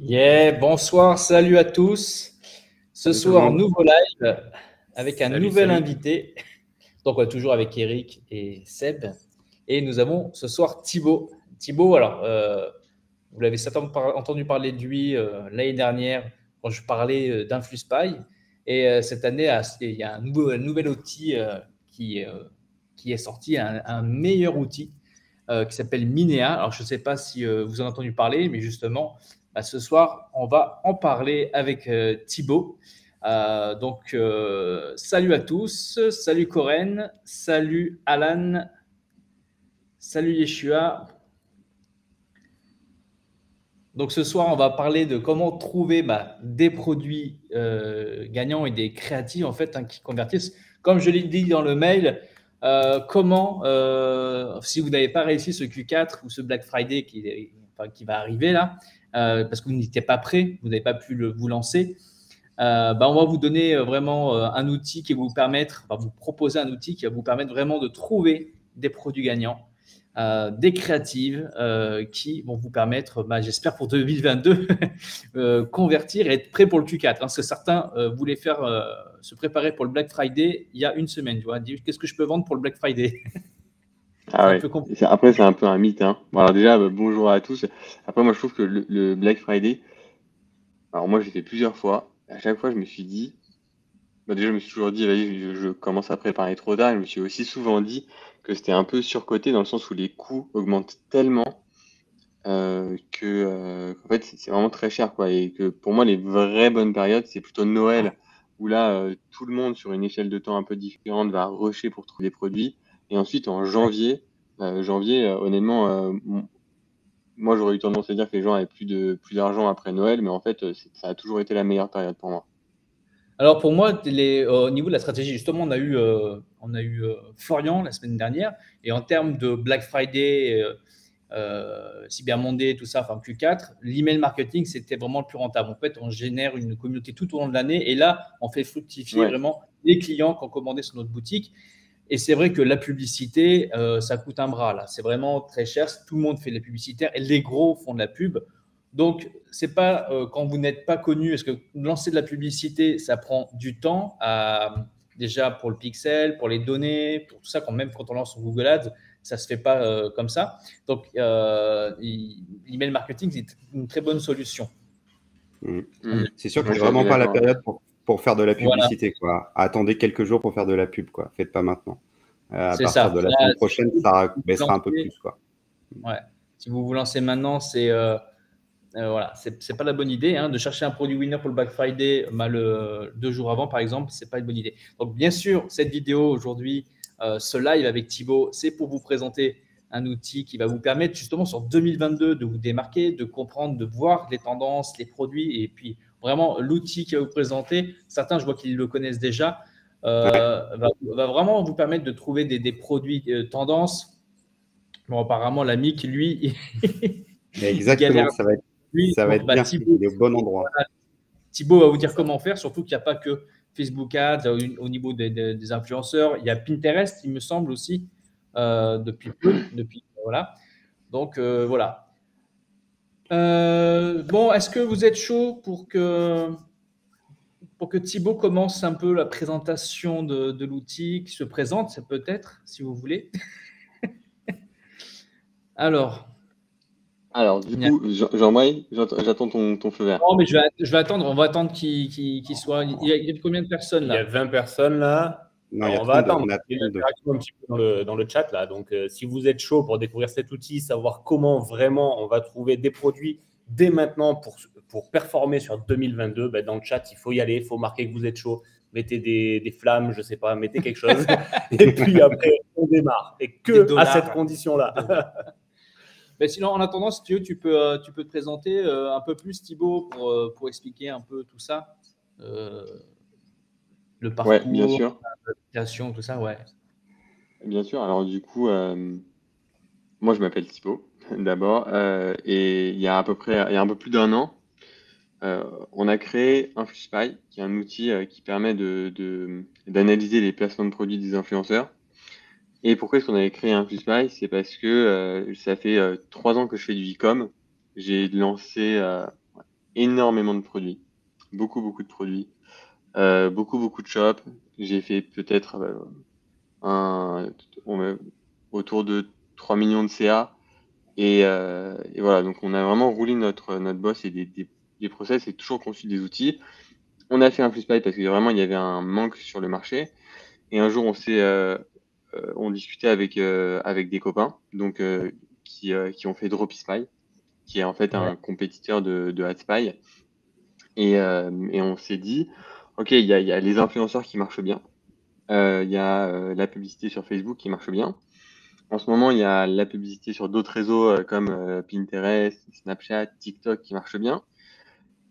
Yeah, bonsoir, salut à tous. Ce soir, nouveau live avec un nouvel invité. Donc, on est toujours avec Eric et Seb. Et nous avons ce soir Thibaut. Thibaut, alors, euh, vous l'avez certainement entendu parler de lui euh, l'année dernière quand je parlais euh, d'InfluSpy. Et cette année, il y a un, nouvel outil qui, qui est sorti, un meilleur outil qui s'appelle Minea. Alors, je ne sais pas si vous en avez entendu parler, mais justement, ce soir, on va en parler avec euh, Thibaut. Euh, donc, euh, salut à tous, salut Corinne, salut Alan, salut Yeshua. Donc, ce soir, on va parler de comment trouver bah, des produits gagnants et des créatifs en fait hein, qui convertissent. Comme je l'ai dit dans le mail, comment, si vous n'avez pas réussi ce Q4 ou ce Black Friday qui va arriver là, euh, parce que vous n'étiez pas prêt, vous n'avez pas pu vous lancer, euh, bah, on va vous donner euh, vraiment un outil qui va vous permettre, va vous proposer un outil qui va vous permettre vraiment de trouver des produits gagnants, des créatives qui vont vous permettre, bah, j'espère pour 2022, convertir et être prêt pour le Q4. Hein, parce que certains voulaient faire se préparer pour le Black Friday il y a une semaine. Tu vois, qu'est-ce que je peux vendre pour le Black Friday? Ah Après, c'est un peu un mythe. Hein. alors déjà, bah, bonjour à tous. Après, moi, je trouve que le, Black Friday, alors moi, j'ai fait plusieurs fois. À chaque fois, je me suis dit, bah, déjà, je me suis toujours dit, je, commence à préparer trop tard. je me suis aussi souvent dit que c'était un peu surcoté dans le sens où les coûts augmentent tellement euh, que, euh, en fait, c'est vraiment très cher, quoi. Et que pour moi, les vraies bonnes périodes, c'est plutôt Noël, où là, euh, tout le monde, sur une échelle de temps un peu différente, va rusher pour trouver des produits. Et ensuite, en janvier, euh, janvier, euh, honnêtement, euh, moi, j'aurais eu tendance à dire que les gens avaient plus de plus d'argent après Noël, mais en fait, ça a toujours été la meilleure période pour moi. Alors pour moi, les, au niveau de la stratégie, justement, on a eu, on a eu Florian la semaine dernière, et en termes de Black Friday, Cyber Monday, tout ça, enfin Q4, l'email marketing, c'était vraiment le plus rentable. En fait, on génère une communauté tout au long de l'année, et là, on fait fructifier vraiment les clients qui ont commandé sur notre boutique. Et c'est vrai que la publicité, euh, ça coûte un bras là. C'est vraiment très cher. Tout le monde fait de la publicité et les gros font de la pub. Donc, c'est pas euh, quand vous n'êtes pas connu, parce que lancer de la publicité, ça prend du temps déjà pour le pixel, pour les données, pour tout ça. Quand même, quand on lance sur Google Ads, ça se fait pas euh, comme ça. Donc, l'email marketing, c'est une très bonne solution. Mmh. Mmh. C'est sûr que c'est vraiment pas la période pour pour faire de la publicité. Quoi. Attendez quelques jours pour faire de la pub. Quoi. Faites pas maintenant. Euh, à partir ça. de la semaine prochaine, ça baissera un peu plus. Quoi. Ouais. Si vous vous lancez maintenant, c'est euh, euh, voilà, c'est pas la bonne idée hein, de chercher un produit winner pour le Black Friday mal, deux jours avant, par exemple. C'est pas une bonne idée. Donc, bien sûr, cette vidéo aujourd'hui, ce live avec Thibaut, c'est pour vous présenter un outil qui va vous permettre justement sur 2022 de vous démarquer, de comprendre, de voir les tendances, les produits et puis vraiment l'outil qu'il va vous présenter, certains, je vois qu'ils le connaissent déjà, euh, va, vraiment vous permettre de trouver des, produits euh, tendances. Bon, apparemment, l'ami qui, lui, Exactement, ça va être, ça va être bah, bien, Thibaut, au bon endroit. Thibaut va vous dire comment faire, surtout qu'il n'y a pas que Facebook Ads au, niveau des, influenceurs. Il y a Pinterest, il me semble aussi, euh, depuis peu. Depuis, voilà. Donc, voilà. Euh, bon, est-ce que vous êtes chaud pour que, pour que Thibaut commence un peu la présentation de, l'outil qui se présente, c'est peut-être, si vous voulez? Alors. Alors, du coup, Jean-Marie, j'attends ton, feu vert. Non, mais je vais, attendre, on va attendre qu'il soit. Il y, a, combien de personnes là? Il y a 20 personnes là. On va attendre. On a un petit peu dans le, chat là. Donc, euh, si vous êtes chaud pour découvrir cet outil, savoir comment vraiment on va trouver des produits dès maintenant pour, pour performer sur 2022, ben, dans le chat, il faut y aller, il faut marquer que vous êtes chaud, mettez des, des flammes, je sais pas, mettez quelque chose. et puis après, on démarre. Et que à cette condition-là. Mais sinon, en attendant, si tu veux, tu peux, euh, tu peux te présenter euh, un peu plus, Thibaut, pour, pour expliquer un peu tout ça le parcours, bien sûr. la tout ça, ouais. Bien sûr. Alors du coup, euh, moi je m'appelle Thibaut d'abord, euh, et il y a à peu près, il y a un peu plus d'un an, euh, on a créé InfluSpy, qui est un outil qui permet de, d'analyser les placements de produits des influenceurs. Et pourquoi est-ce qu'on avait créé InfluSpy C'est parce que ça fait trois ans que je fais du e-com. J'ai lancé énormément de produits. Beaucoup, beaucoup de produits. Euh, beaucoup, beaucoup de shops. J'ai fait peut-être euh, un, autour de 3 millions de CA. Et, et, voilà, donc on a vraiment roulé notre, notre boss et des, des, des process et toujours conçu des outils. On a fait un plus parce que vraiment il y avait un manque sur le marché. Et un jour, on s'est, on discutait avec, avec des copains, donc qui, qui ont fait Dropispy qui est en fait un compétiteur de, de AdSpy. Et, euh, et on s'est dit, OK, il y a, les influenceurs qui marchent bien. Euh, il y a euh, la publicité sur Facebook qui marche bien. En ce moment, il y a la publicité sur d'autres réseaux comme Pinterest, Snapchat, TikTok qui marche bien.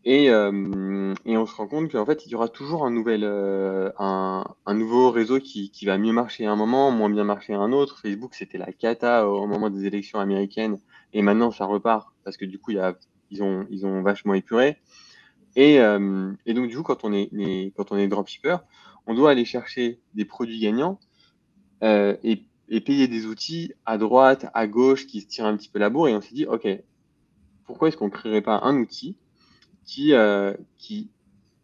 Et, euh, on se rend compte qu'en fait, il y aura toujours un, nouvel, euh, un, nouveau réseau qui, qui, va mieux marcher à un moment, moins bien marcher à un autre. Facebook, c'était la cata au moment des élections américaines. Et maintenant, ça repart parce que du coup, ils, ont, ils ont vachement épuré. Et, euh, et donc, du coup, quand on est, les, quand on est dropshipper, on doit aller chercher des produits gagnants euh, et, payer des outils à droite, à gauche qui se tirent un petit peu la bourre. Et on s'est dit, OK, pourquoi est-ce qu'on ne créerait pas un outil qui, euh, qui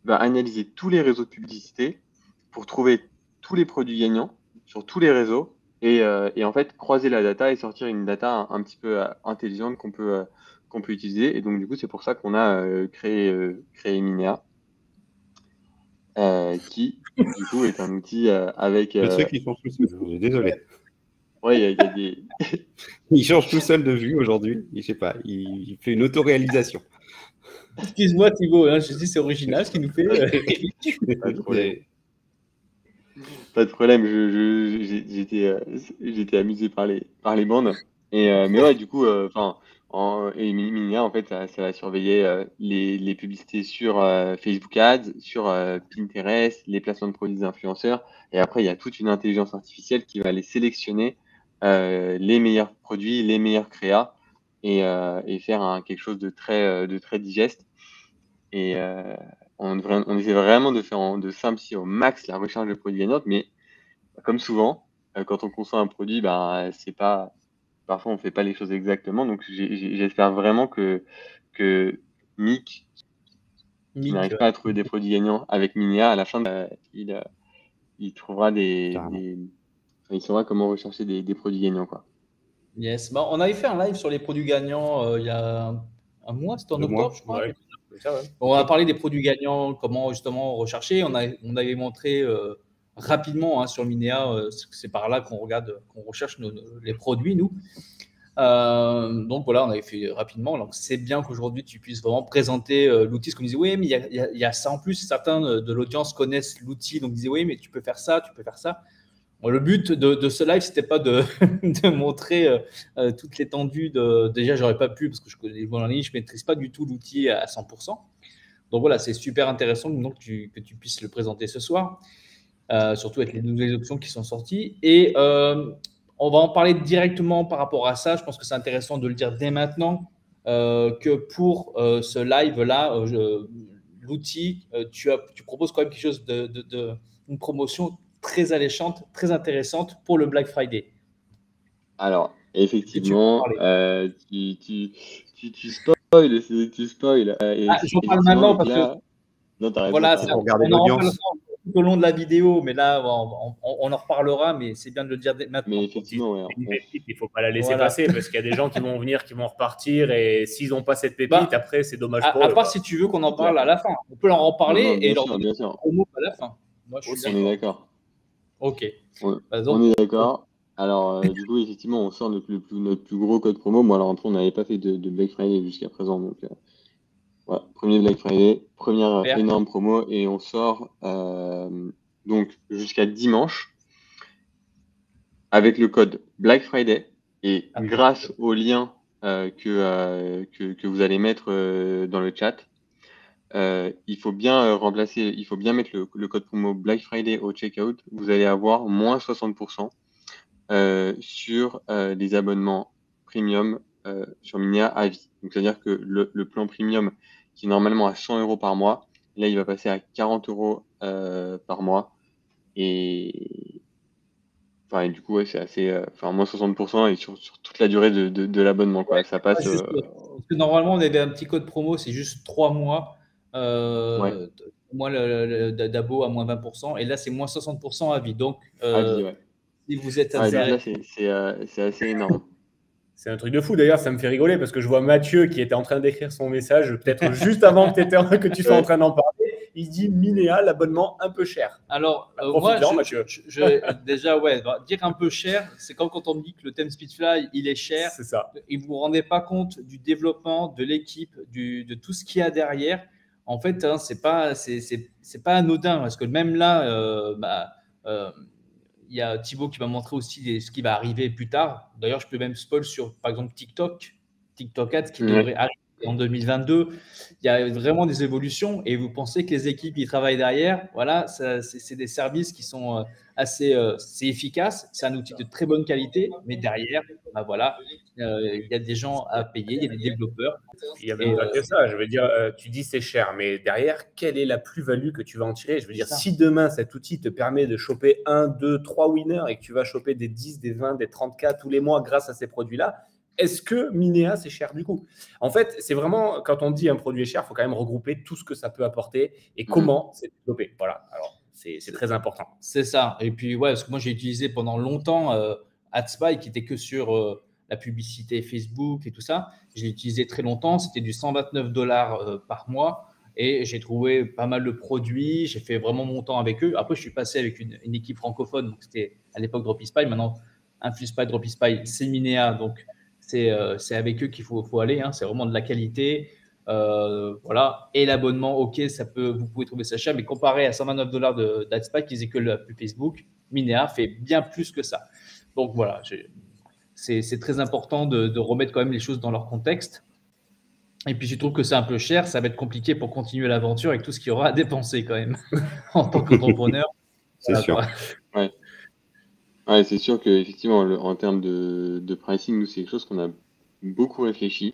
va analyser tous les réseaux de publicité pour trouver tous les produits gagnants sur tous les réseaux et, en fait croiser la data et sortir une data un, petit peu intelligente qu'on peut, qu'on peut utiliser. Et donc du coup, c'est pour ça qu'on a euh, créé, euh, créé Minea, qui du coup est un outil avec. Le truc, il change tout seul. Désolé. Oui, il y, a des. il change tout seul de vue aujourd'hui. Je sais pas, il, il fait une autoréalisation. Excuse-moi Thibaut, hein, je dis c'est original ce qu'il nous fait. Pas de problème. Pas de problème, j'étais euh, j'étais amusé par les, par les bandes. Et, euh, mais ouais, du coup, euh, enfin, et Minia, en fait, ça, va surveiller les, les, publicités sur Facebook Ads, sur Pinterest, les placements de produits des influenceurs. Et après, il y a toute une intelligence artificielle qui va aller sélectionner les meilleurs produits, les meilleurs créas et, faire quelque chose de très, de très digeste. Et, on, essaie vraiment de faire de simplifier au max la recherche de produits gagnants, mais comme souvent, euh, quand on conçoit un produit, bah, c'est pas, parfois on fait pas les choses exactement. Donc j'espère vraiment que, que Mick, qui n'arrive pas à trouver des produits gagnants avec Minia, à la fin, il, euh, il trouvera des, il saura comment rechercher des, des, produits gagnants, quoi. Yes, bah, on avait fait un live sur les produits gagnants euh, il y a un, mois, c'était en octobre, je crois. On a parlé des produits gagnants, comment justement rechercher. On, a, on avait montré euh, rapidement hein, sur Minea, euh, c'est par là qu'on regarde, qu'on recherche les produits, nous. Euh, donc voilà, on avait fait rapidement. Donc c'est bien qu'aujourd'hui tu puisses vraiment présenter l'outil. Comme disait, oui, mais il y, a ça en plus. Certains de l'audience connaissent l'outil, donc ils disaient, oui, mais tu peux faire ça, tu peux faire ça le but de, ce live, c'était pas de, montrer euh, euh, toute l'étendue de. Déjà, j'aurais pas pu parce que je connais en ligne, je maîtrise pas du tout l'outil à 100%. Donc voilà, c'est super intéressant donc, que tu puisses le présenter ce soir, euh, surtout avec les nouvelles options qui sont sorties. Et on va en parler directement par rapport à ça. Je pense que c'est intéressant de le dire dès maintenant que pour ce live-là, l'outil, tu, tu proposes quand même quelque chose de, de une promotion très alléchante, très intéressante pour le Black Friday. Alors, effectivement, euh, tu, tu, tu, tu, spoil, tu spoil. Euh, ah, J'en parle maintenant parce que. Non, voilà, ça, on en parlera tout au long de la vidéo, mais là, on, on, en reparlera, mais c'est bien de le dire maintenant. Mais effectivement, ouais, il ne faut pas la laisser passer parce qu'il y a des gens qui vont venir, qui vont repartir, et s'ils n'ont pas cette pépite, bah, après, c'est dommage pour eux. À part si tu veux qu'on en parle à la fin. On peut en reparler et leur promo à la fin. Moi, je suis on est d'accord. Ok. On, bah, est d'accord. Alors, euh, du coup, effectivement, on sort notre plus, gros code promo. Moi, alors, on n'avait pas fait de, Black Friday jusqu'à présent. Donc, euh, premier Black Friday, première énorme promo. Et on sort euh, donc jusqu'à dimanche avec le code Black Friday. Et ah, grâce au lien que, que, vous allez mettre dans le chat, euh, il faut bien euh, remplacer, il faut bien mettre le, code promo Black Friday au checkout. Vous allez avoir moins 60% euh, sur les abonnements premium sur Minia à vie. Donc, c'est-à-dire que le, plan premium qui est normalement à 100 euros par mois, là, il va passer à 40 euros par mois. Et, enfin, du coup, c'est assez, enfin, moins 60% et sur, toute la durée de, de, l'abonnement, quoi. Ça passe. normalement, on avait un petit code promo, c'est juste trois mois. Euh, d'abo à moins 20%, et là, c'est moins 60% à vie. Donc, euh, si vous êtes intéressé. c'est assez énorme. C'est un truc de fou. D'ailleurs, ça me fait rigoler parce que je vois Mathieu qui était en train d'écrire son message, peut-être juste avant que, que tu sois en train d'en parler. Il dit Minéa, l'abonnement un peu cher. Alors, euh, moi, je, déjà, ouais, bah, dire un peu cher, c'est comme quand on me dit que le thème Speedfly, il est cher. C'est ça. Et vous ne vous rendez pas compte du développement, de l'équipe, de tout ce qu'il y a derrière. En fait, hein, c'est pas, c'est pas anodin parce que même là, euh, bah, euh, y a Thibaut qui va montrer aussi ce qui va arriver plus tard. D'ailleurs, je peux même spoil sur, par exemple, TikTok, TikTok Ads qui devrait arriver en 2022. Il y a vraiment des évolutions et vous pensez que les équipes qui travaillent derrière, voilà, c'est des services qui sont euh, assez euh, c'est efficace, c'est un outil de très bonne qualité, mais derrière, bah voilà, euh, il y a des gens à payer, il y a des développeurs. Il y a même pas que ça. Je veux dire, tu dis c'est cher, mais derrière, quelle est la plus-value que tu vas en tirer? Je veux dire, si demain cet outil te permet de choper 1, 2, 3 winners et que tu vas choper des 10, des 20, des 30 k tous les mois grâce à ces produits-là, est-ce que Minéa, c'est cher du coup? En fait, c'est vraiment, quand on dit un produit est cher, il faut quand même regrouper tout ce que ça peut apporter et mhm. comment c'est développé. Voilà, alors c'est très important. C'est ça. Et puis, ouais, parce que moi, j'ai utilisé pendant longtemps euh, AdSpy qui était que sur euh, la publicité Facebook et tout ça. J'ai utilisé très longtemps. C'était du 129 dollars euh, par mois. Et j'ai trouvé pas mal de produits. J'ai fait vraiment mon temps avec eux. Après, je suis passé avec une, équipe francophone. Donc, c'était à l'époque DropIspy. Maintenant, InfusePy, DropIspy, c'est Minéa. Donc, euh, c'est avec eux qu'il faut, faut, aller. Hein. C'est vraiment de la qualité. Euh, voilà. Et l'abonnement, ok, ça peut, vous pouvez trouver ça cher, mais comparé à 129 dollars d'AdSpace qui faisait que la pub Facebook, Minea fait bien plus que ça. Donc voilà, c'est très important de, remettre quand même les choses dans leur contexte. Et puis je trouve que c'est un peu cher, ça va être compliqué pour continuer l'aventure avec tout ce qu'il y aura à dépenser quand même en tant qu'entrepreneur. c'est sûr. Ouais, c'est sûr qu'effectivement, en termes de, de pricing, nous, c'est quelque chose qu'on a beaucoup réfléchi.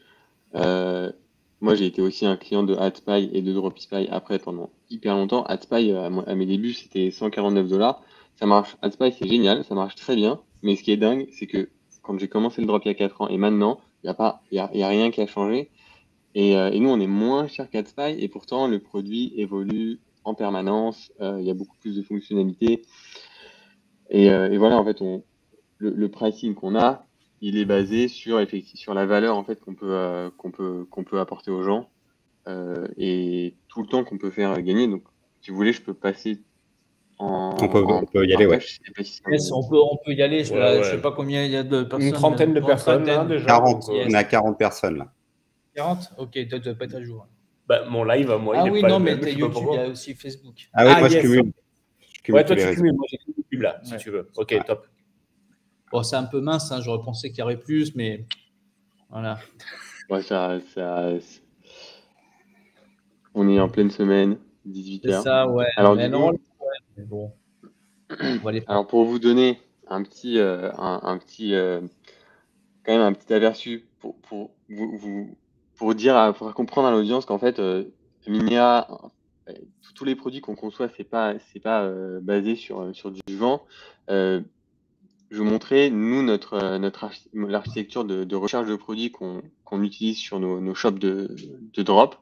Euh, moi, j'ai été aussi un client de AdSpy et de DropSpy après pendant hyper longtemps. AdSpy, euh, à, mes débuts, c'était 149 dollars. Ça marche. AdSpy, c'est génial, ça marche très bien. Mais ce qui est dingue, c'est que quand j'ai commencé le drop il y a 4 ans et maintenant, il n'y a, y a, rien qui a changé. Et, euh, nous, on est moins cher qu'AdSpy et pourtant, le produit évolue en permanence. Euh, il y a beaucoup plus de fonctionnalités. Et, voilà, en fait, on, le, pricing qu'on a, il est basé sur, sur la valeur en fait qu'on peut, euh, qu'on peut, qu'on peut apporter aux gens euh, et tout le temps qu'on peut faire gagner. Donc, si vous voulez, je peux passer en. On peut, on peut y aller, ouais. on, peut, on peut y aller. Je ne sais pas combien il y a de personnes. Une trentaine de personnes. Là, déjà, 40, On a 40 personnes là. 40 Ok, tu ne dois pas être à jour. Bah, mon live, moi, ah il oui, non, mais YouTube, il y a aussi Facebook. Ah oui, moi, je cumule. Ouais, toi, tu cumules. Moi, j'ai YouTube là, si tu veux. Ok, top. Bon, c'est un peu mince, hein. j'aurais pensé qu'il y aurait plus, mais voilà. Ouais, ça, ça, On est en pleine semaine, 18h. C'est ça, ouais. Alors, bon. Alors, pour vous donner un petit, euh, un, petit euh, quand même un petit aperçu pour, pour vous, vous, pour dire, pour comprendre à l'audience qu'en fait, euh, Minia, tous les produits qu'on conçoit, c'est pas, c'est pas euh, basé sur, euh, sur du vent. Euh, je vous montrer, nous, notre, notre l'architecture de, recherche de produits qu'on, utilise sur nos, nos shops de, de, drop.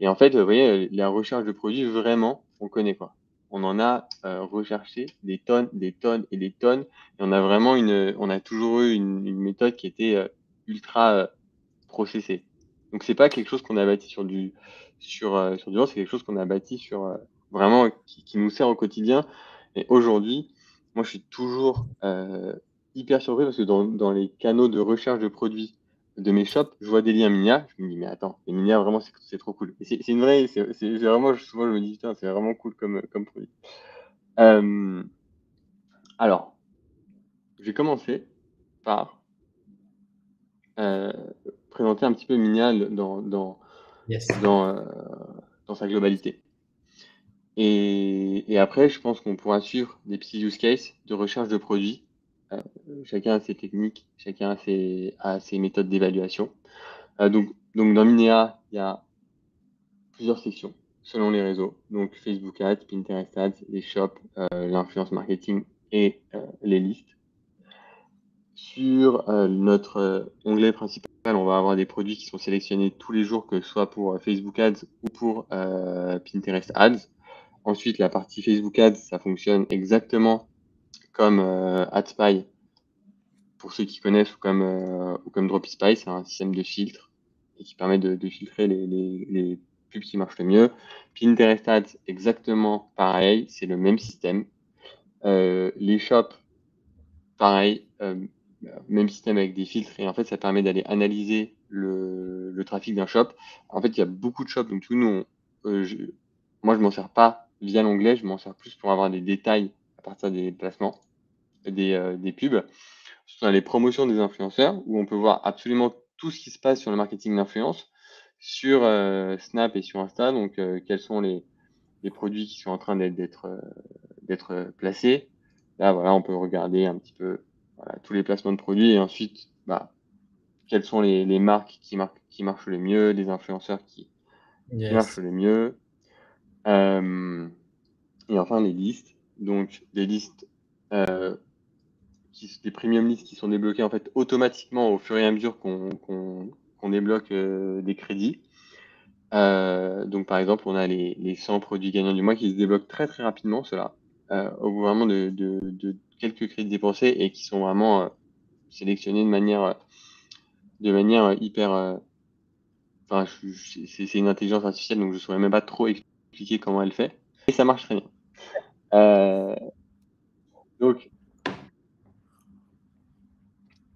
Et en fait, vous voyez, la recherche de produits, vraiment, on connaît quoi. On en a recherché des tonnes, des tonnes et des tonnes. Et on a vraiment une, on a toujours eu une, une méthode qui était ultra processée. Donc c'est pas quelque chose qu'on a bâti sur du, sur, euh, sur du c'est quelque chose qu'on a bâti sur euh, vraiment qui, nous sert au quotidien. Et aujourd'hui, moi, je suis toujours euh, hyper surpris parce que dans, dans, les canaux de recherche de produits de mes shops, je vois des liens Minia. Je me dis, mais attends, les Minia, vraiment, c'est trop cool. c'est une vraie, c'est vraiment, souvent, je me dis, putain, c'est vraiment cool comme, comme produit. alors, je vais commencer par présenter un petit peu Minia dans, dans, dans, euh, dans sa globalité. Et, après, je pense qu'on pourra suivre des petits use cases de recherche de produits. Euh, chacun a ses techniques, chacun a ses, méthodes d'évaluation. Euh, donc, dans Minea, il y a plusieurs sections selon les réseaux. Donc, Facebook Ads, Pinterest Ads, les shops, l'influence marketing et les listes. sur notre onglet principal, on va avoir des produits qui sont sélectionnés tous les jours, que ce soit pour Facebook Ads ou pour Pinterest Ads. Ensuite, la partie Facebook Ads, ça fonctionne exactement comme AdSpy pour ceux qui connaissent ou comme, ou comme Dropify, c'est un système de filtre et qui permet de, filtrer les, pubs qui marchent le mieux. Pinterest Ads, exactement pareil, c'est le même système. Euh, les shops, pareil, euh, même système avec des filtres et en fait ça permet d'aller analyser le, trafic d'un shop. En fait, il y a beaucoup de shops, donc tout nous, euh, je, moi je m'en sers pas via l'onglet, je m'en sers plus pour avoir des détails à partir des placements, des, des pubs. Ce sont les promotions des influenceurs où on peut voir absolument tout ce qui se passe sur le marketing d'influence sur euh, Snap et sur Insta. Donc, euh, quels sont les, produits qui sont en train d'être euh, placés. Là, voilà, on peut regarder un petit peu tous les placements de produits et ensuite, bah, quelles sont les, marques qui, qui marchent le mieux, les influenceurs qui, marchent le mieux. Et enfin, les listes. Donc, des listes des premium listes qui sont débloquées en fait automatiquement au fur et à mesure qu'on débloque euh, des crédits. Euh, donc par exemple, on a les, les, 100 produits gagnants du mois qui se débloquent très très rapidement, cela, euh, au bout vraiment de, de, quelques crédits dépensés et qui sont vraiment sélectionnés de manière, de manière hyper... Enfin, c'est une intelligence artificielle, donc je ne saurais même pas trop expliquer comment elle fait. Et ça marche très bien. donc,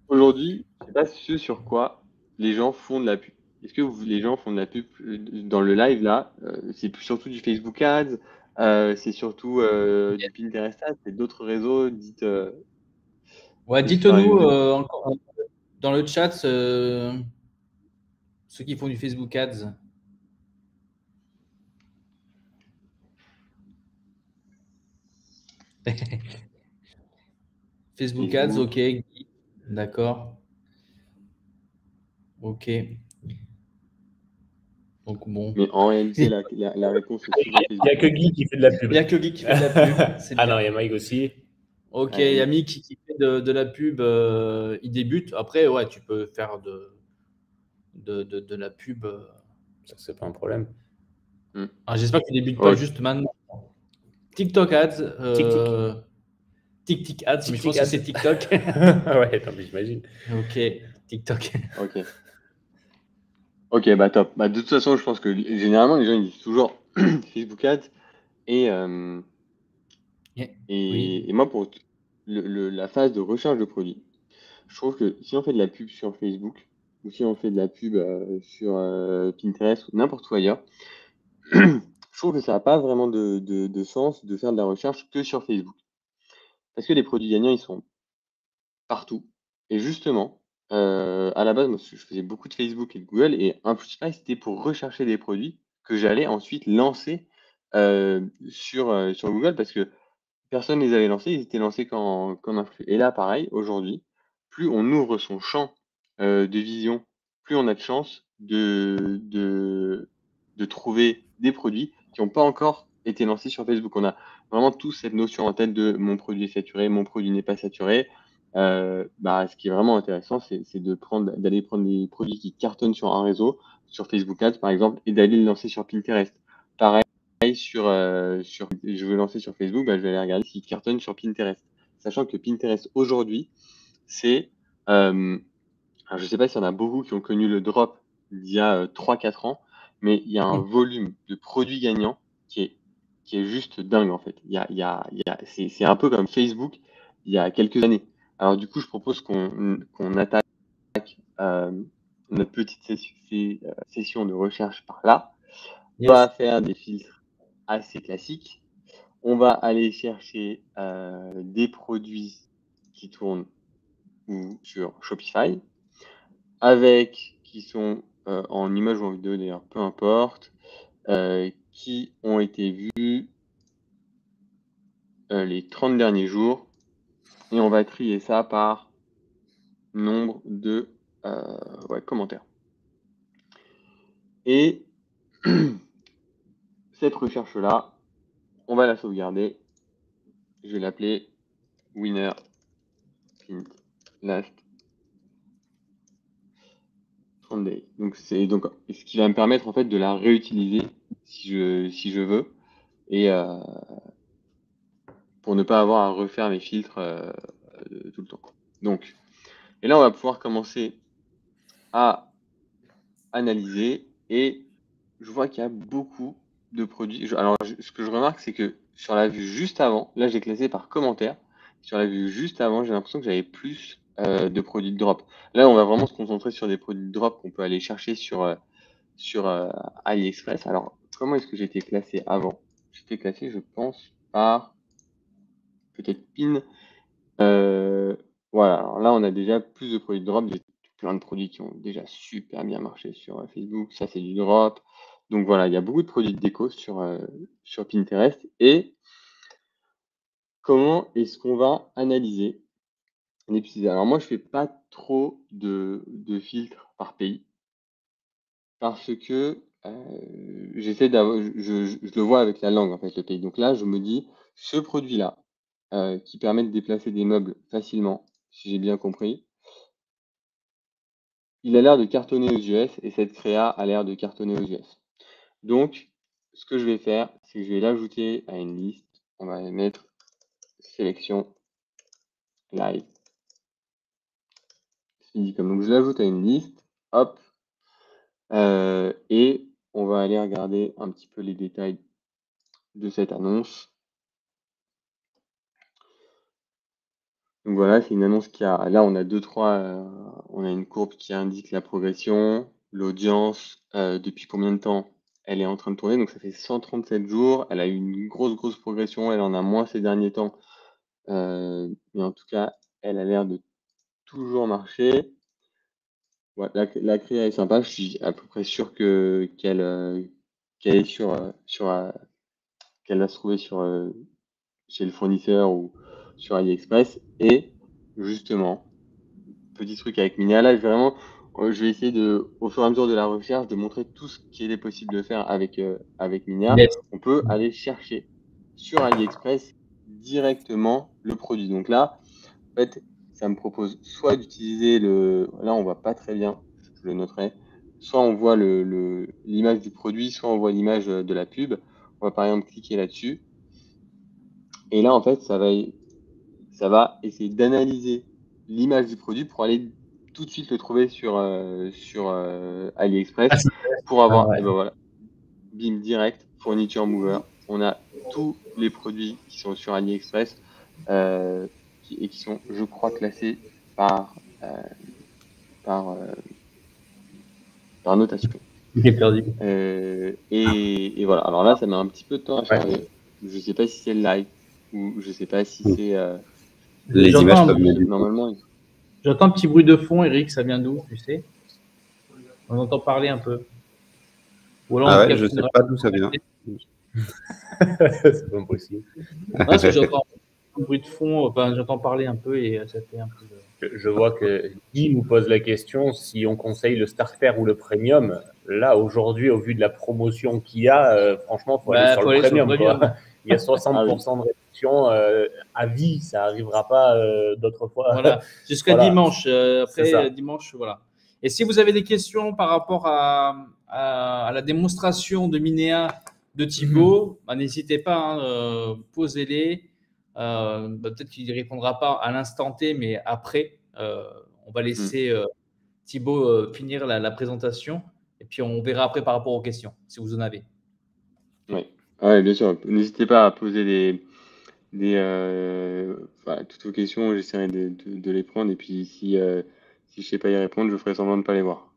Aujourd'hui, je sais pas ce sur quoi les gens font de la pub. Est-ce que les gens font de la pub euh, dans le live là? Euh, C'est surtout du Facebook Ads, euh, c'est surtout du Pinterest Ads, c'est d'autres réseaux. Dites. ouais, dites-nous dans le chat ceux qui font du Facebook Ads. Facebook Ads, ok. D'accord. Ok. Donc bon. Mais en réalité, la, la, réponse est Il n'y a que Guy qui fait de la pub. Il n'y a que Guy qui fait de la pub. ah non, il y a Mike aussi. Ok, il y a Mick qui fait de, la pub. Euh, il débute. Après, ouais, tu peux faire de, de, de, la pub. Euh. Ça, c'est pas un problème. Hmm. Ah, j'espère que tu débutes pas juste maintenant. TikTok Ads. Euh, TikTok Ads, je pense que c'est TikTok. ouais, tant j'imagine. Ok, TikTok. ok. Ok, bah top. Bah, de toute façon, je pense que généralement, les gens ils disent toujours Facebook Ads. Et, euh, et, moi, pour la phase de recherche de produits, je trouve que si on fait de la pub sur Facebook, ou si on fait de la pub euh, sur euh, Pinterest ou n'importe où ailleurs, je trouve que ça n'a pas vraiment de, sens de faire de la recherche que sur Facebook. Parce que les produits gagnants, ils sont partout. Et justement, euh, à la base, moi, je faisais beaucoup de Facebook et de Google, et un plus c'était pour rechercher des produits que j'allais ensuite lancer euh, sur, euh, sur Google, parce que personne ne les avait lancés, ils étaient lancés qu'en influx. Et là, pareil, aujourd'hui, plus on ouvre son champ de vision, plus on a de chance de, de, de trouver des produits qui n'ont pas encore été lancés sur Facebook. On a vraiment tous cette notion en tête de mon produit est saturé, mon produit n'est pas saturé. Euh, bah, ce qui est vraiment intéressant, c'est de prendre, d'aller prendre des produits qui cartonnent sur un réseau, sur Facebook Ads par exemple, et d'aller le lancer sur Pinterest. Pareil, sur, euh, sur, je veux lancer sur Facebook, bah, je vais aller regarder s'il cartonne sur Pinterest. Sachant que Pinterest aujourd'hui, c'est, euh, je ne sais pas s'il y en a beaucoup qui ont connu le drop il y a 3-4 ans, mais il y a un volume de produits gagnants qui est qui est juste dingue en fait. Il y a, il y a, il y a, c'est un peu comme Facebook il y a quelques années. Alors du coup, je propose qu'on qu'on attaque euh, notre petite euh, session, de recherche par là. On va faire des filtres assez classiques. On va aller chercher euh, des produits qui tournent ou sur Shopify, avec qui sont en image ou en vidéo d'ailleurs, peu importe, qui ont été vus euh, les 30 derniers jours. Et on va trier ça par nombre de euh, commentaires. Et cette recherche-là, on va la sauvegarder. Je vais l'appeler winner last 30 days. Donc, c'est donc ce qui va me permettre en fait de la réutiliser si je, si je veux et euh, pour ne pas avoir à refaire mes filtres euh, tout le temps. Donc, et là, on va pouvoir commencer à analyser et je vois qu'il y a beaucoup de produits. Alors, ce que je remarque, c'est que sur la vue juste avant, là, j'ai classé par commentaire. Sur la vue juste avant, j'ai l'impression que j'avais plus euh, de produits de drop. Là, on va vraiment se concentrer sur des produits de drop qu'on peut aller chercher sur, euh, euh, AliExpress. Alors, comment est-ce que j'étais classé avant? J'étais classé, je pense, par peut-être pin. voilà, alors là, on a déjà plus de produits de drop. J'ai plein de produits qui ont déjà super bien marché sur Facebook. Ça, c'est du drop. Donc voilà, il y a beaucoup de produits de déco sur, sur Pinterest. Et comment est-ce qu'on va analyser Alors moi, je ne fais pas trop de, de filtres par pays parce que euh, j'essaie d'avoir, je, le vois avec la langue en fait, le pays. Donc là, je me dis, ce produit-là, euh, qui permet de déplacer des meubles facilement, si j'ai bien compris, il a l'air de cartonner aux US et cette créa a l'air de cartonner aux US. Donc, ce que je vais faire, c'est que je vais l'ajouter à une liste. On va mettre sélection live. Donc je l'ajoute à une liste. Hop. Euh, et on va aller regarder un petit peu les détails de cette annonce. Donc voilà, c'est une annonce qui a. Là, on a deux, trois. Euh, on a une courbe qui indique la progression, l'audience, euh, depuis combien de temps elle est en train de tourner, donc ça fait 137 jours. Elle a eu une grosse, grosse progression. Elle en a moins ces derniers temps. Euh, mais en tout cas, elle a l'air de toujours marcher. la, la créa est sympa. Je suis à peu près sûr que qu'elle euh, est sur, euh, sur qu'elle va se trouver sur chez le fournisseur ou sur AliExpress. Et justement, petit truc avec Minia, là, vraiment je vais essayer de, au fur et à mesure de la recherche, de montrer tout ce qu'il est possible de faire avec, euh, avec Minia. On peut aller chercher sur AliExpress directement le produit. Donc là, en fait, ça me propose soit d'utiliser le. Là, on voit pas très bien, je le noterai. Soit on voit l'image le, du produit, soit on voit l'image de la pub. On va par exemple cliquer là-dessus. Et là, en fait, ça va, ça va essayer d'analyser l'image du produit pour aller tout de suite le trouver sur, euh, sur euh, AliExpress ah, pour avoir, ah, ben voilà, bim direct, fourniture mover. On a tous les produits qui sont sur AliExpress euh, et qui sont, je crois, classés par, par, par notation. perdu. Et, et, voilà. Alors là, ça met un petit peu de temps à charger. Je sais pas si c'est le live ou je sais pas si c'est. les images Normalement, J'entends un petit bruit de fond, Eric, ça vient d'où, tu sais? On entend parler un peu. Ou alors, ah ouais, je ne sais pas d'où ça vient. c'est pas possible. j'entends bruit de fond, enfin, j'entends parler un peu et ça fait un peu. Je, vois que Guy nous pose la question si on conseille le Starter ou le Premium. Là, aujourd'hui, au vu de la promotion qu'il y a, euh, franchement, il faut, aller, bah, sur le premium, Il y a 60% de euh, à vie, ça n'arrivera pas euh, d'autres fois. Voilà, jusqu'à dimanche. Euh, après dimanche, voilà. Et si vous avez des questions par rapport à, à, la démonstration de Minéa de Thibaut, mhm. bah, n'hésitez pas, hein, posez-les. Bah, peut-être qu'il ne répondra pas à l'instant T, mais après, on va laisser mhm. Thibaut finir la, la, présentation. Et puis on verra après par rapport aux questions, si vous en avez. Oui, ouais, bien sûr. N'hésitez pas à poser des, des, euh, toutes vos questions, j'essaierai de, de, les prendre. Et puis, si, euh, si je ne sais pas y répondre, je ferai semblant de ne pas les voir.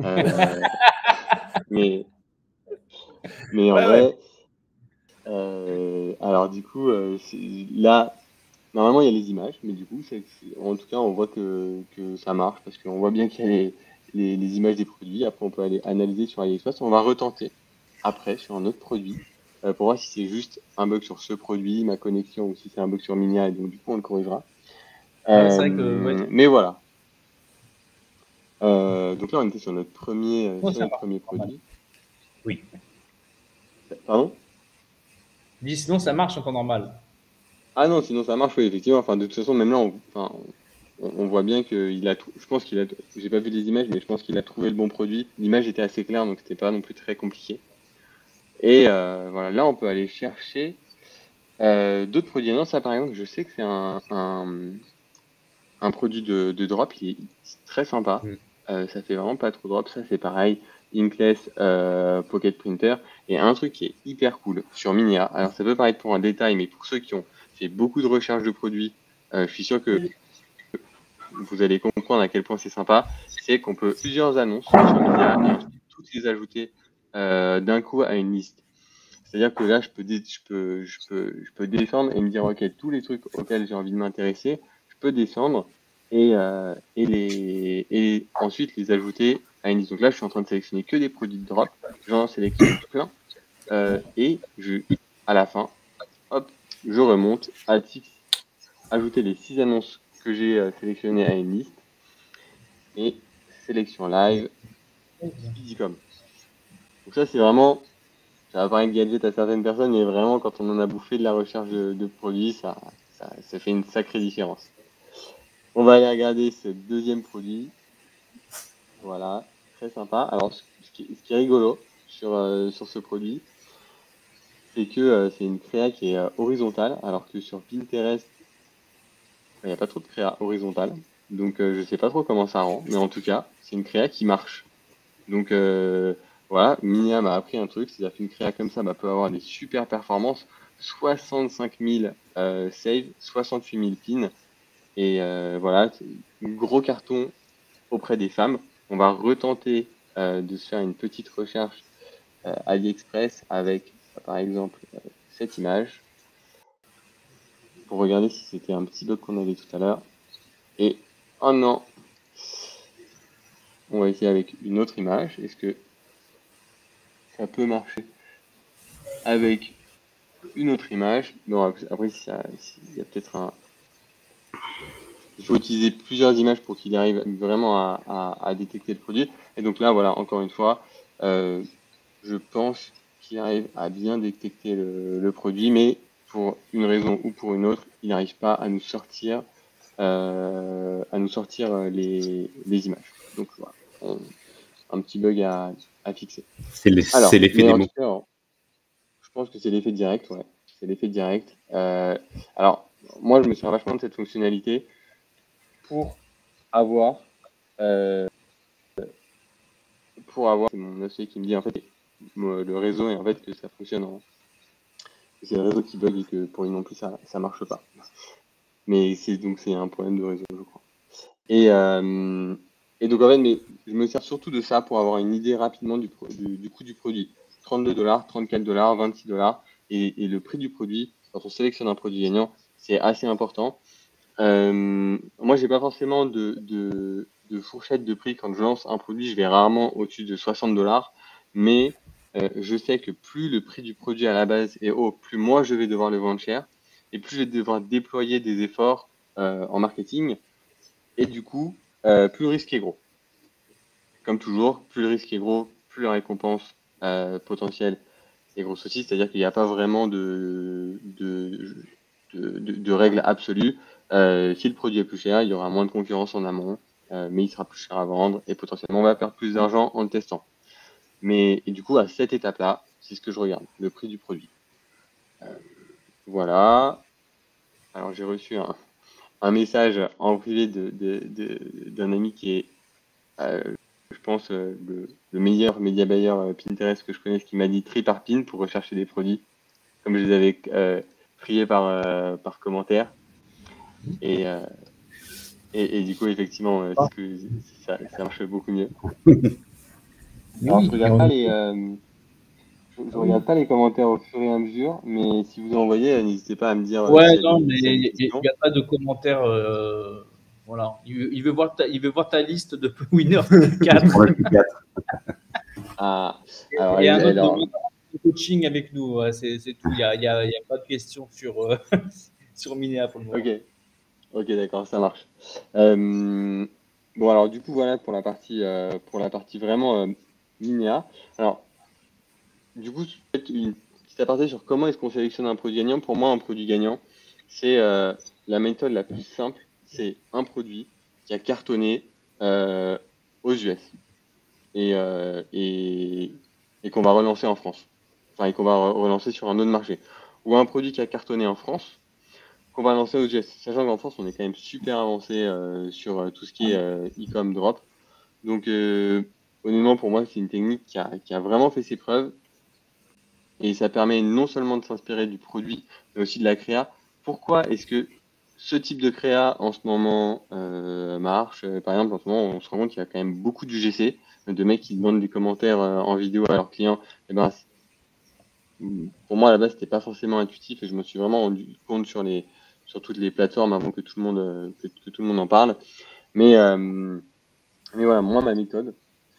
Euh, mais, mais en vrai, alors du coup, là, normalement, il y a les images, mais du coup, en tout cas, on voit que, que ça marche parce qu'on voit bien qu'il y a les, les, les, images des produits. Après, on peut aller analyser sur AliExpress. On va retenter après sur un autre produit euh, pour voir si c'est juste un bug sur ce produit, ma connexion, ou si c'est un bug sur Minia, et donc du coup on le corrigera. Euh, mais voilà. Euh, donc là on était sur notre premier, premier produit. Oui. Pardon? Dis sinon ça marche en temps normal. Ah non, sinon ça marche, oui, effectivement. Enfin, de toute façon, même là, on, on, voit bien qu'il a, je pense qu'il a, j'ai pas vu les images, mais je pense qu'il a trouvé le bon produit. L'image était assez claire, donc c'était pas non plus très compliqué. Et euh, voilà, là, on peut aller chercher euh, d'autres produits. Non, ça, par exemple, je sais que c'est un, un, produit de, drop, il est très sympa. Mm. Euh, ça fait vraiment pas trop drop. Ça, c'est pareil. Inkless Pocket Printer. Et un truc qui est hyper cool sur Minia. Alors, ça peut paraître pour un détail, mais pour ceux qui ont fait beaucoup de recherche de produits, je suis sûr que vous allez comprendre à quel point c'est sympa. C'est qu'on peut plusieurs annonces sur Minia et toutes les ajouter euh, d'un coup à une liste. C'est-à-dire que là, je peux, descendre et me dire, OK, tous les trucs auxquels j'ai envie de m'intéresser, je peux descendre euh, et ensuite les ajouter à une liste. Donc là, je suis en train de sélectionner que des produits de drop. J'en sélectionne plein. Euh, et je, à la fin, hop, je remonte à ajouter les six annonces que j'ai euh, sélectionnées à une liste. Et sélection live, Speedicom. Donc ça, c'est vraiment, ça va paraître gadget à certaines personnes, mais vraiment, quand on en a bouffé de la recherche de, produits, ça, ça, fait une sacrée différence. On va aller regarder ce deuxième produit. Voilà, très sympa. Alors, ce qui, est rigolo sur, euh, sur ce produit, c'est que euh, c'est une créa qui est euh, horizontale, alors que sur Pinterest, il n'y a pas trop de créa horizontale. Donc, je ne sais pas trop comment ça rend, mais en tout cas, c'est une créa qui marche. Donc, voilà, Minia m'a appris un truc, c'est-à-dire qu'une créa comme ça bah, peut avoir des super performances, 65 000 euh, saves, 68 000 pins, et voilà, gros carton auprès des femmes. On va retenter euh, de se faire une petite recherche AliExpress avec, par exemple, cette image, pour regarder si c'était un petit bug qu'on avait tout à l'heure. Et, oh non, on va essayer avec une autre image. Est-ce que ça peut marcher avec une autre image? Bon, après, il y a peut-être un. Il faut utiliser plusieurs images pour qu'il arrive vraiment à, détecter le produit. Et donc là, voilà, encore une fois, euh, je pense qu'il arrive à bien détecter le, produit, mais pour une raison ou pour une autre, il n'arrive pas à nous sortir, euh, à nous sortir les, images. Donc voilà, un petit bug à, à fixer. C'est l'effet des mots. je pense que c'est l'effet direct, ouais. C'est l'effet direct. Euh, alors, moi, je me sers vachement de cette fonctionnalité pour avoir. Euh, pour avoir. C'est mon associé qui me dit en fait le réseau et en fait que ça fonctionne en. C'est le réseau qui bug et que pour lui non plus ça, ça marche pas. Mais c'est donc c'est un problème de réseau, je crois. Et, euh, et donc, en fait, mais je me sers surtout de ça pour avoir une idée rapidement du, du, coût du produit. 32 dollars, 34 dollars, 26 dollars. Et, le prix du produit, quand on sélectionne un produit gagnant, c'est assez important. Euh, moi, j'ai pas forcément de, fourchette de prix quand je lance un produit. Je vais rarement au-dessus de 60 dollars. Mais euh, je sais que plus le prix du produit à la base est haut, plus moi je vais devoir le vendre cher. Et plus je vais devoir déployer des efforts euh, en marketing. Et du coup, euh, plus le risque est gros. Comme toujours, plus le risque est gros, plus la récompense potentielle est grosse aussi. C'est-à-dire qu'il n'y a pas vraiment de, de, règles absolues. Euh, si le produit est plus cher, il y aura moins de concurrence en amont, mais il sera plus cher à vendre et potentiellement on va perdre plus d'argent en le testant. Mais du coup, à cette étape-là, c'est ce que je regarde, le prix du produit. voilà. Alors j'ai reçu un, un message en privé d'un de, de, ami qui est, euh, je pense, euh, le, meilleur média buyer euh, Pinterest que je connaisse, qui m'a dit tri par pin pour rechercher des produits, comme je les avais euh, triés par, par commentaire. Et, et, du coup, effectivement, ça, ça marche beaucoup mieux. Alors, je regarde pas les je, ne regarde pas les commentaires au fur et à mesure, mais si vous en envoyez, n'hésitez pas à me dire. Euh, ouais, non, mais il n'y a, pas de commentaires. Euh, voilà. Il veut, voir ta, il veut voir ta liste de winners 4. ah, alors, il y a un autre coaching avec nous. c'est tout. Il n'y a, pas de questions sur, euh, sur Minéa pour le moment. Ok, ok, d'accord, ça marche. Euh, bon, alors du coup, voilà pour la partie, pour la partie vraiment Minéa. Alors, du coup, une petite aparté sur comment est-ce qu'on sélectionne un produit gagnant. Pour moi, un produit gagnant, c'est euh, la méthode la plus simple, c'est un produit qui a cartonné aux US et, et, et qu'on va relancer en France. Enfin, et qu'on va relancer sur un autre marché. Ou un produit qui a cartonné en France, qu'on va lancer US. Sachant qu'en France, on est quand même super avancé sur tout ce qui est e-com drop. Donc, honnêtement, pour moi, c'est une technique qui a, vraiment fait ses preuves. Et ça permet non seulement de s'inspirer du produit, mais aussi de la créa. Pourquoi est-ce que ce type de créa en ce moment euh, marche? Par exemple, en ce moment, on se rend compte qu'il y a quand même beaucoup du GC, de mecs qui demandent des commentaires euh, en vidéo à leurs clients. Et eh ben, pour moi, à la base, c'était pas forcément intuitif et je me suis vraiment rendu compte sur, les, sur toutes les plateformes avant que tout le monde, euh, que, tout le monde en parle. Mais, mais voilà, moi, ma méthode,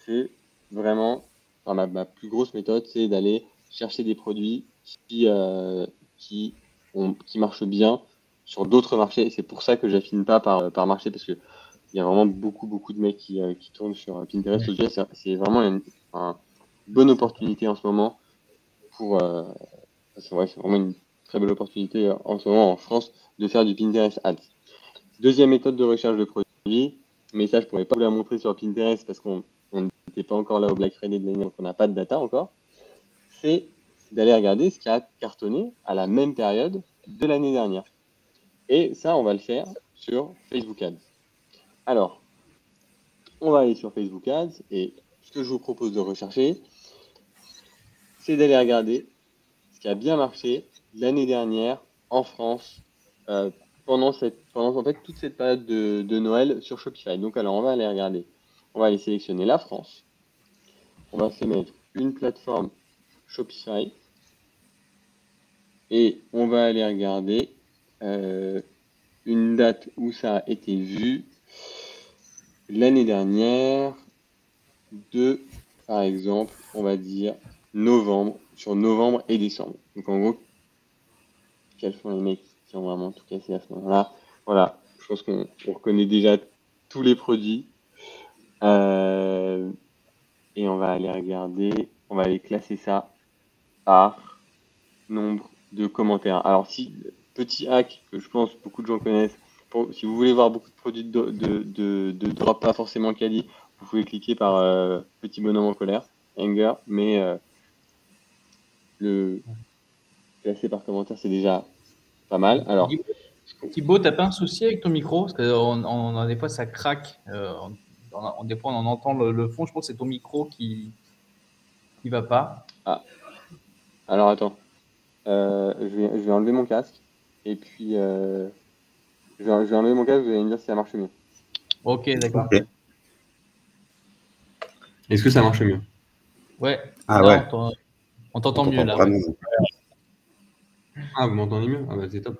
c'est vraiment, enfin, ma, plus grosse méthode, c'est d'aller chercher des produits qui, euh, qui, ont, qui marchent bien sur d'autres marchés. C'est pour ça que j'affine pas par, par marché parce que il y a vraiment beaucoup, beaucoup de mecs qui, euh, qui tournent sur Pinterest. C'est vraiment une, bonne opportunité en ce moment pour. Euh, c'est vrai, c'est vraiment une très belle opportunité en ce moment en France de faire du Pinterest Ads. Deuxième méthode de recherche de produits, mais ça je pourrais pas vous la montrer sur Pinterest parce qu'on n'était pas encore là au Black Friday de l'année, donc on n'a pas de data encore, c'est d'aller regarder ce qui a cartonné à la même période de l'année dernière. Et ça, on va le faire sur Facebook Ads. Alors, on va aller sur Facebook Ads et ce que je vous propose de rechercher, c'est d'aller regarder ce qui a bien marché l'année dernière en France euh, pendant, cette, pendant en fait, toute cette période de, de Noël sur Shopify. Donc, alors, on va aller regarder on va aller sélectionner la France. On va se mettre une plateforme Shopify. Et on va aller regarder euh, une date où ça a été vu l'année dernière de, par exemple, on va dire novembre, sur novembre et décembre. Donc en gros, quels sont les mecs qui ont vraiment tout cassé à ce moment-là Voilà, je pense qu'on reconnaît déjà tous les produits. Euh, et on va aller regarder, on va aller classer ça par nombre de commentaires. Alors, si, petit hack que je pense beaucoup de gens connaissent, si vous voulez voir beaucoup de produits de, de, de, drop pas forcément quali, vous pouvez cliquer par euh, petit bonhomme en colère, anger, mais euh, le classer par commentaire, c'est déjà pas mal. Alors, Thibaut, t'as pas un souci avec ton micro? Parce que on, des fois, ça craque. Euh, on, des fois, on entend le, fond. Je pense que c'est ton micro qui ne va pas. Ah. Alors, attends. Euh, je, vais, enlever mon casque. Et puis, euh, je, vais, enlever mon casque. Vous allez me dire si ça marche mieux. Ok, d'accord. Est-ce que ça marche mieux? Ouais. Ah ouais. On t'entend mieux là. Ah, vous m'entendez mieux? Ah bah c'est top.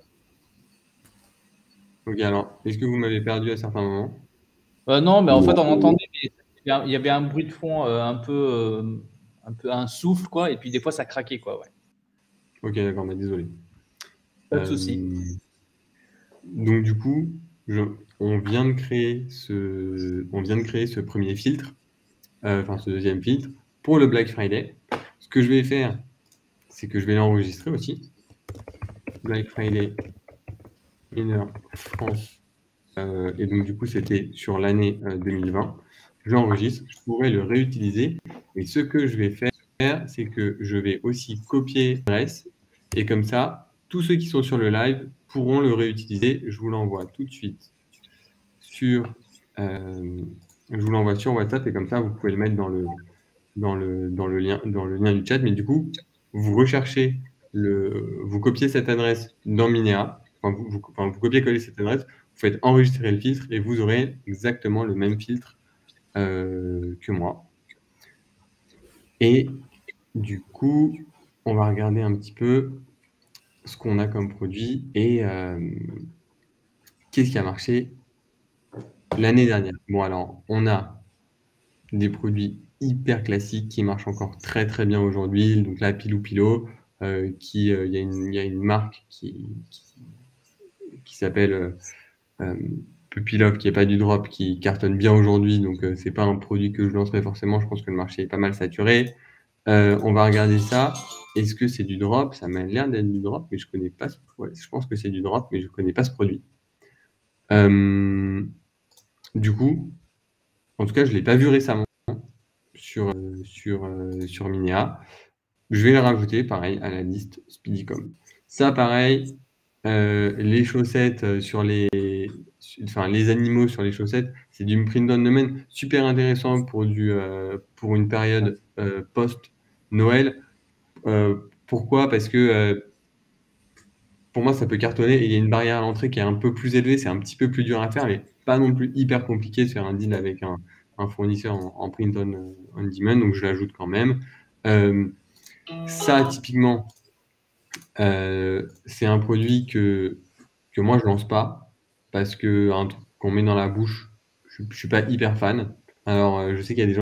Ok, alors, est-ce que vous m'avez perdu à certains moments? Euh, non, mais en fait, on entendait, il y avait un bruit de fond euh, un peu, euh, un peu un souffle, quoi, et puis des fois, ça craquait, quoi, ouais. Ok, d'accord, mais désolé. Pas de souci. Donc, du coup, on, vient de créer ce, on vient de créer ce premier filtre, enfin, ce deuxième filtre, pour le Black Friday. Ce que je vais faire, c'est que je vais l'enregistrer aussi. Black Friday Inner France euh, et donc, du coup, c'était sur l'année 2020. Euh, J'enregistre, je pourrais le réutiliser. Et ce que je vais faire, c'est que je vais aussi copier l'adresse. Et comme ça, tous ceux qui sont sur le live pourront le réutiliser. Je vous l'envoie tout de suite sur, euh, je vous l'envoie sur WhatsApp et comme ça, vous pouvez le mettre dans le, dans le, dans le, lien, dans le lien du chat. Mais du coup, vous recherchez, vous copiez cette adresse dans Minea, enfin, vous, vous, vous copiez-collez cette adresse, faites enregistrer le filtre et vous aurez exactement le même filtre euh, que moi. Et du coup, on va regarder un petit peu ce qu'on a comme produit et euh, qu'est-ce qui a marché l'année dernière. Bon, alors, on a des produits hyper classiques qui marchent encore très très bien aujourd'hui. Donc là, Pilou Pilo, euh, qui, il y, a une marque qui, qui s'appelle euh, Pupilov qui n'est pas du drop, qui cartonne bien aujourd'hui, donc euh, c'est pas un produit que je lancerai forcément. Je pense que le marché est pas mal saturé. Euh, on va regarder ça. Est-ce que c'est du drop? Ça m'a l'air d'être du drop, mais je connais pas. Je pense que c'est du drop, mais je connais pas ce produit. du coup, en tout cas, je ne l'ai pas vu récemment sur, sur, sur Minea. Je vais le rajouter, pareil, à la liste Speedycom. Ça, pareil, les chaussettes sur les, enfin, les animaux sur les chaussettes, c'est du print on demand super intéressant pour, du, pour une période post-Noël. pourquoi? Parce que pour moi, ça peut cartonner. il y a une barrière à l'entrée qui est un peu plus élevée. C'est un petit peu plus dur à faire, mais pas non plus hyper compliqué de faire un deal avec un, fournisseur en, print on, on, demand. Donc, je l'ajoute quand même. Euh, ça, typiquement, euh, c'est un produit que, que moi, je lance pas parce que un truc qu'on met dans la bouche, je ne suis pas hyper fan. Alors, euh, je sais qu'il y a des gens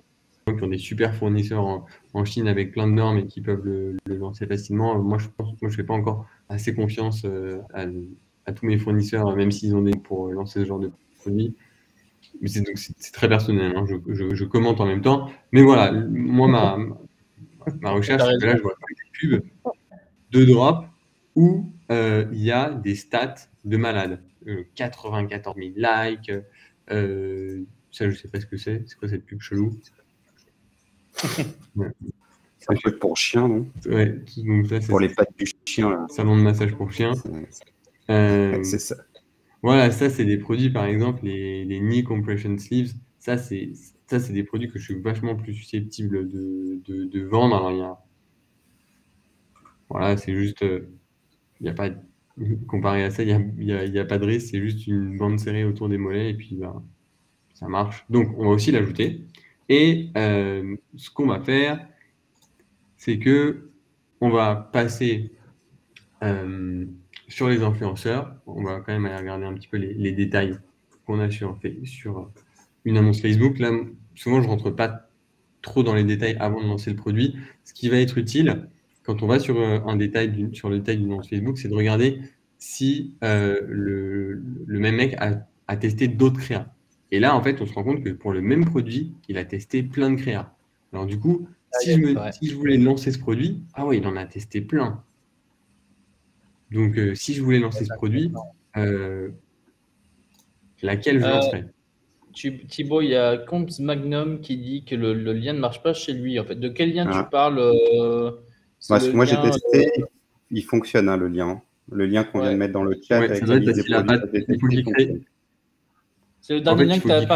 qui ont des super fournisseurs en, Chine avec plein de normes et qui peuvent le, lancer facilement. Moi, je pense, moi, je fais pas encore assez confiance euh, à, tous mes fournisseurs, même s'ils ont des pour lancer ce genre de produit. Mais c'est, très personnel, hein. je, commente en même temps. Mais voilà, moi, ma, ma recherche, là, je vois des pubs de drop où euh, il y a des stats de malades. 94 euh, 000 likes. ça, je sais pas ce que c'est. C'est quoi cette pub chelou? C'est un truc pour chien, non? Ouais, pour les pattes du chien. Là. Salon de massage pour chien. Euh, c'est ça. Voilà, ça, c'est des produits, par exemple, les, les knee compression sleeves. Ça, c'est ça, c'est des produits que je suis vachement plus susceptible de, de, vendre. Alors, il y a... Voilà, c'est juste. Euh, il n'y a pas. Comparé à ça, il n'y a, y a, pas de risque. C'est juste une bande serrée autour des mollets et puis bah, ça marche. Donc, on va aussi l'ajouter. Et euh, ce qu'on va faire, c'est que on va passer euh, sur les influenceurs. On va quand même aller regarder un petit peu les, détails qu'on a sur, sur une annonce Facebook. Là, souvent, je ne rentre pas trop dans les détails avant de lancer le produit. Ce qui va être utile quand on va sur euh, un détail sur le détail d'une annonce Facebook, c'est de regarder si le, même mec a, a testé d'autres créas. Et là, en fait, on se rend compte que pour le même produit, il a testé plein de créas. Alors du coup, ah, si, je voulais lancer ce produit, ah oui, il en a testé plein. Donc, euh, si je voulais lancer ce produit, euh, laquelle je euh, lancerais? Thibaut, il y a Comps Magnum qui dit que le, lien ne marche pas chez lui. En fait, de quel lien tu ah. parles Moi, j'ai testé, il fonctionne hein, le lien. Le lien qu'on vient de mettre dans le chat produits, c'est le dernier lien que tu as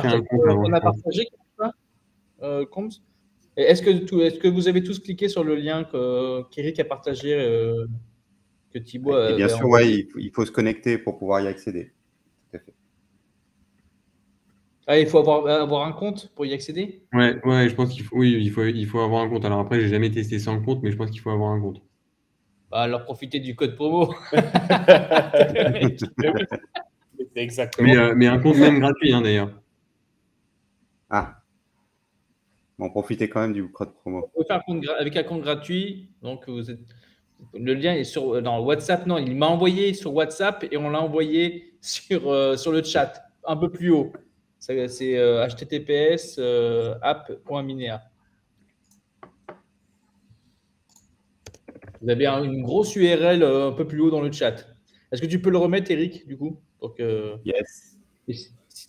partagé, euh, Est-ce que, est que vous avez tous cliqué sur le lien qu'Eric a partagé, euh, que Thibaut a. bien sûr, ouais, il, faut se connecter pour pouvoir y accéder. Ah, il faut avoir, avoir un compte pour y accéder? Ouais, ouais, je pense qu'il faut, oui, il faut, il faut avoir un compte. Alors après, j'ai jamais testé sans compte, mais je pense qu'il faut avoir un compte. Bah, alors profitez du code promo. exactement. Euh, mais, un compte même gratuit, hein, d'ailleurs. Ah. Bon, profitez quand même du code promo. avec un compte gratuit. Donc, vous êtes... le lien est sur dans WhatsApp. Non, il m'a envoyé sur WhatsApp et on l'a envoyé sur, euh, sur le chat, un peu plus haut. C'est https euh, app.minea. Vous avez une grosse URL un peu plus haut dans le chat. Est-ce que tu peux le remettre, Eric, du coup donc, euh, yes.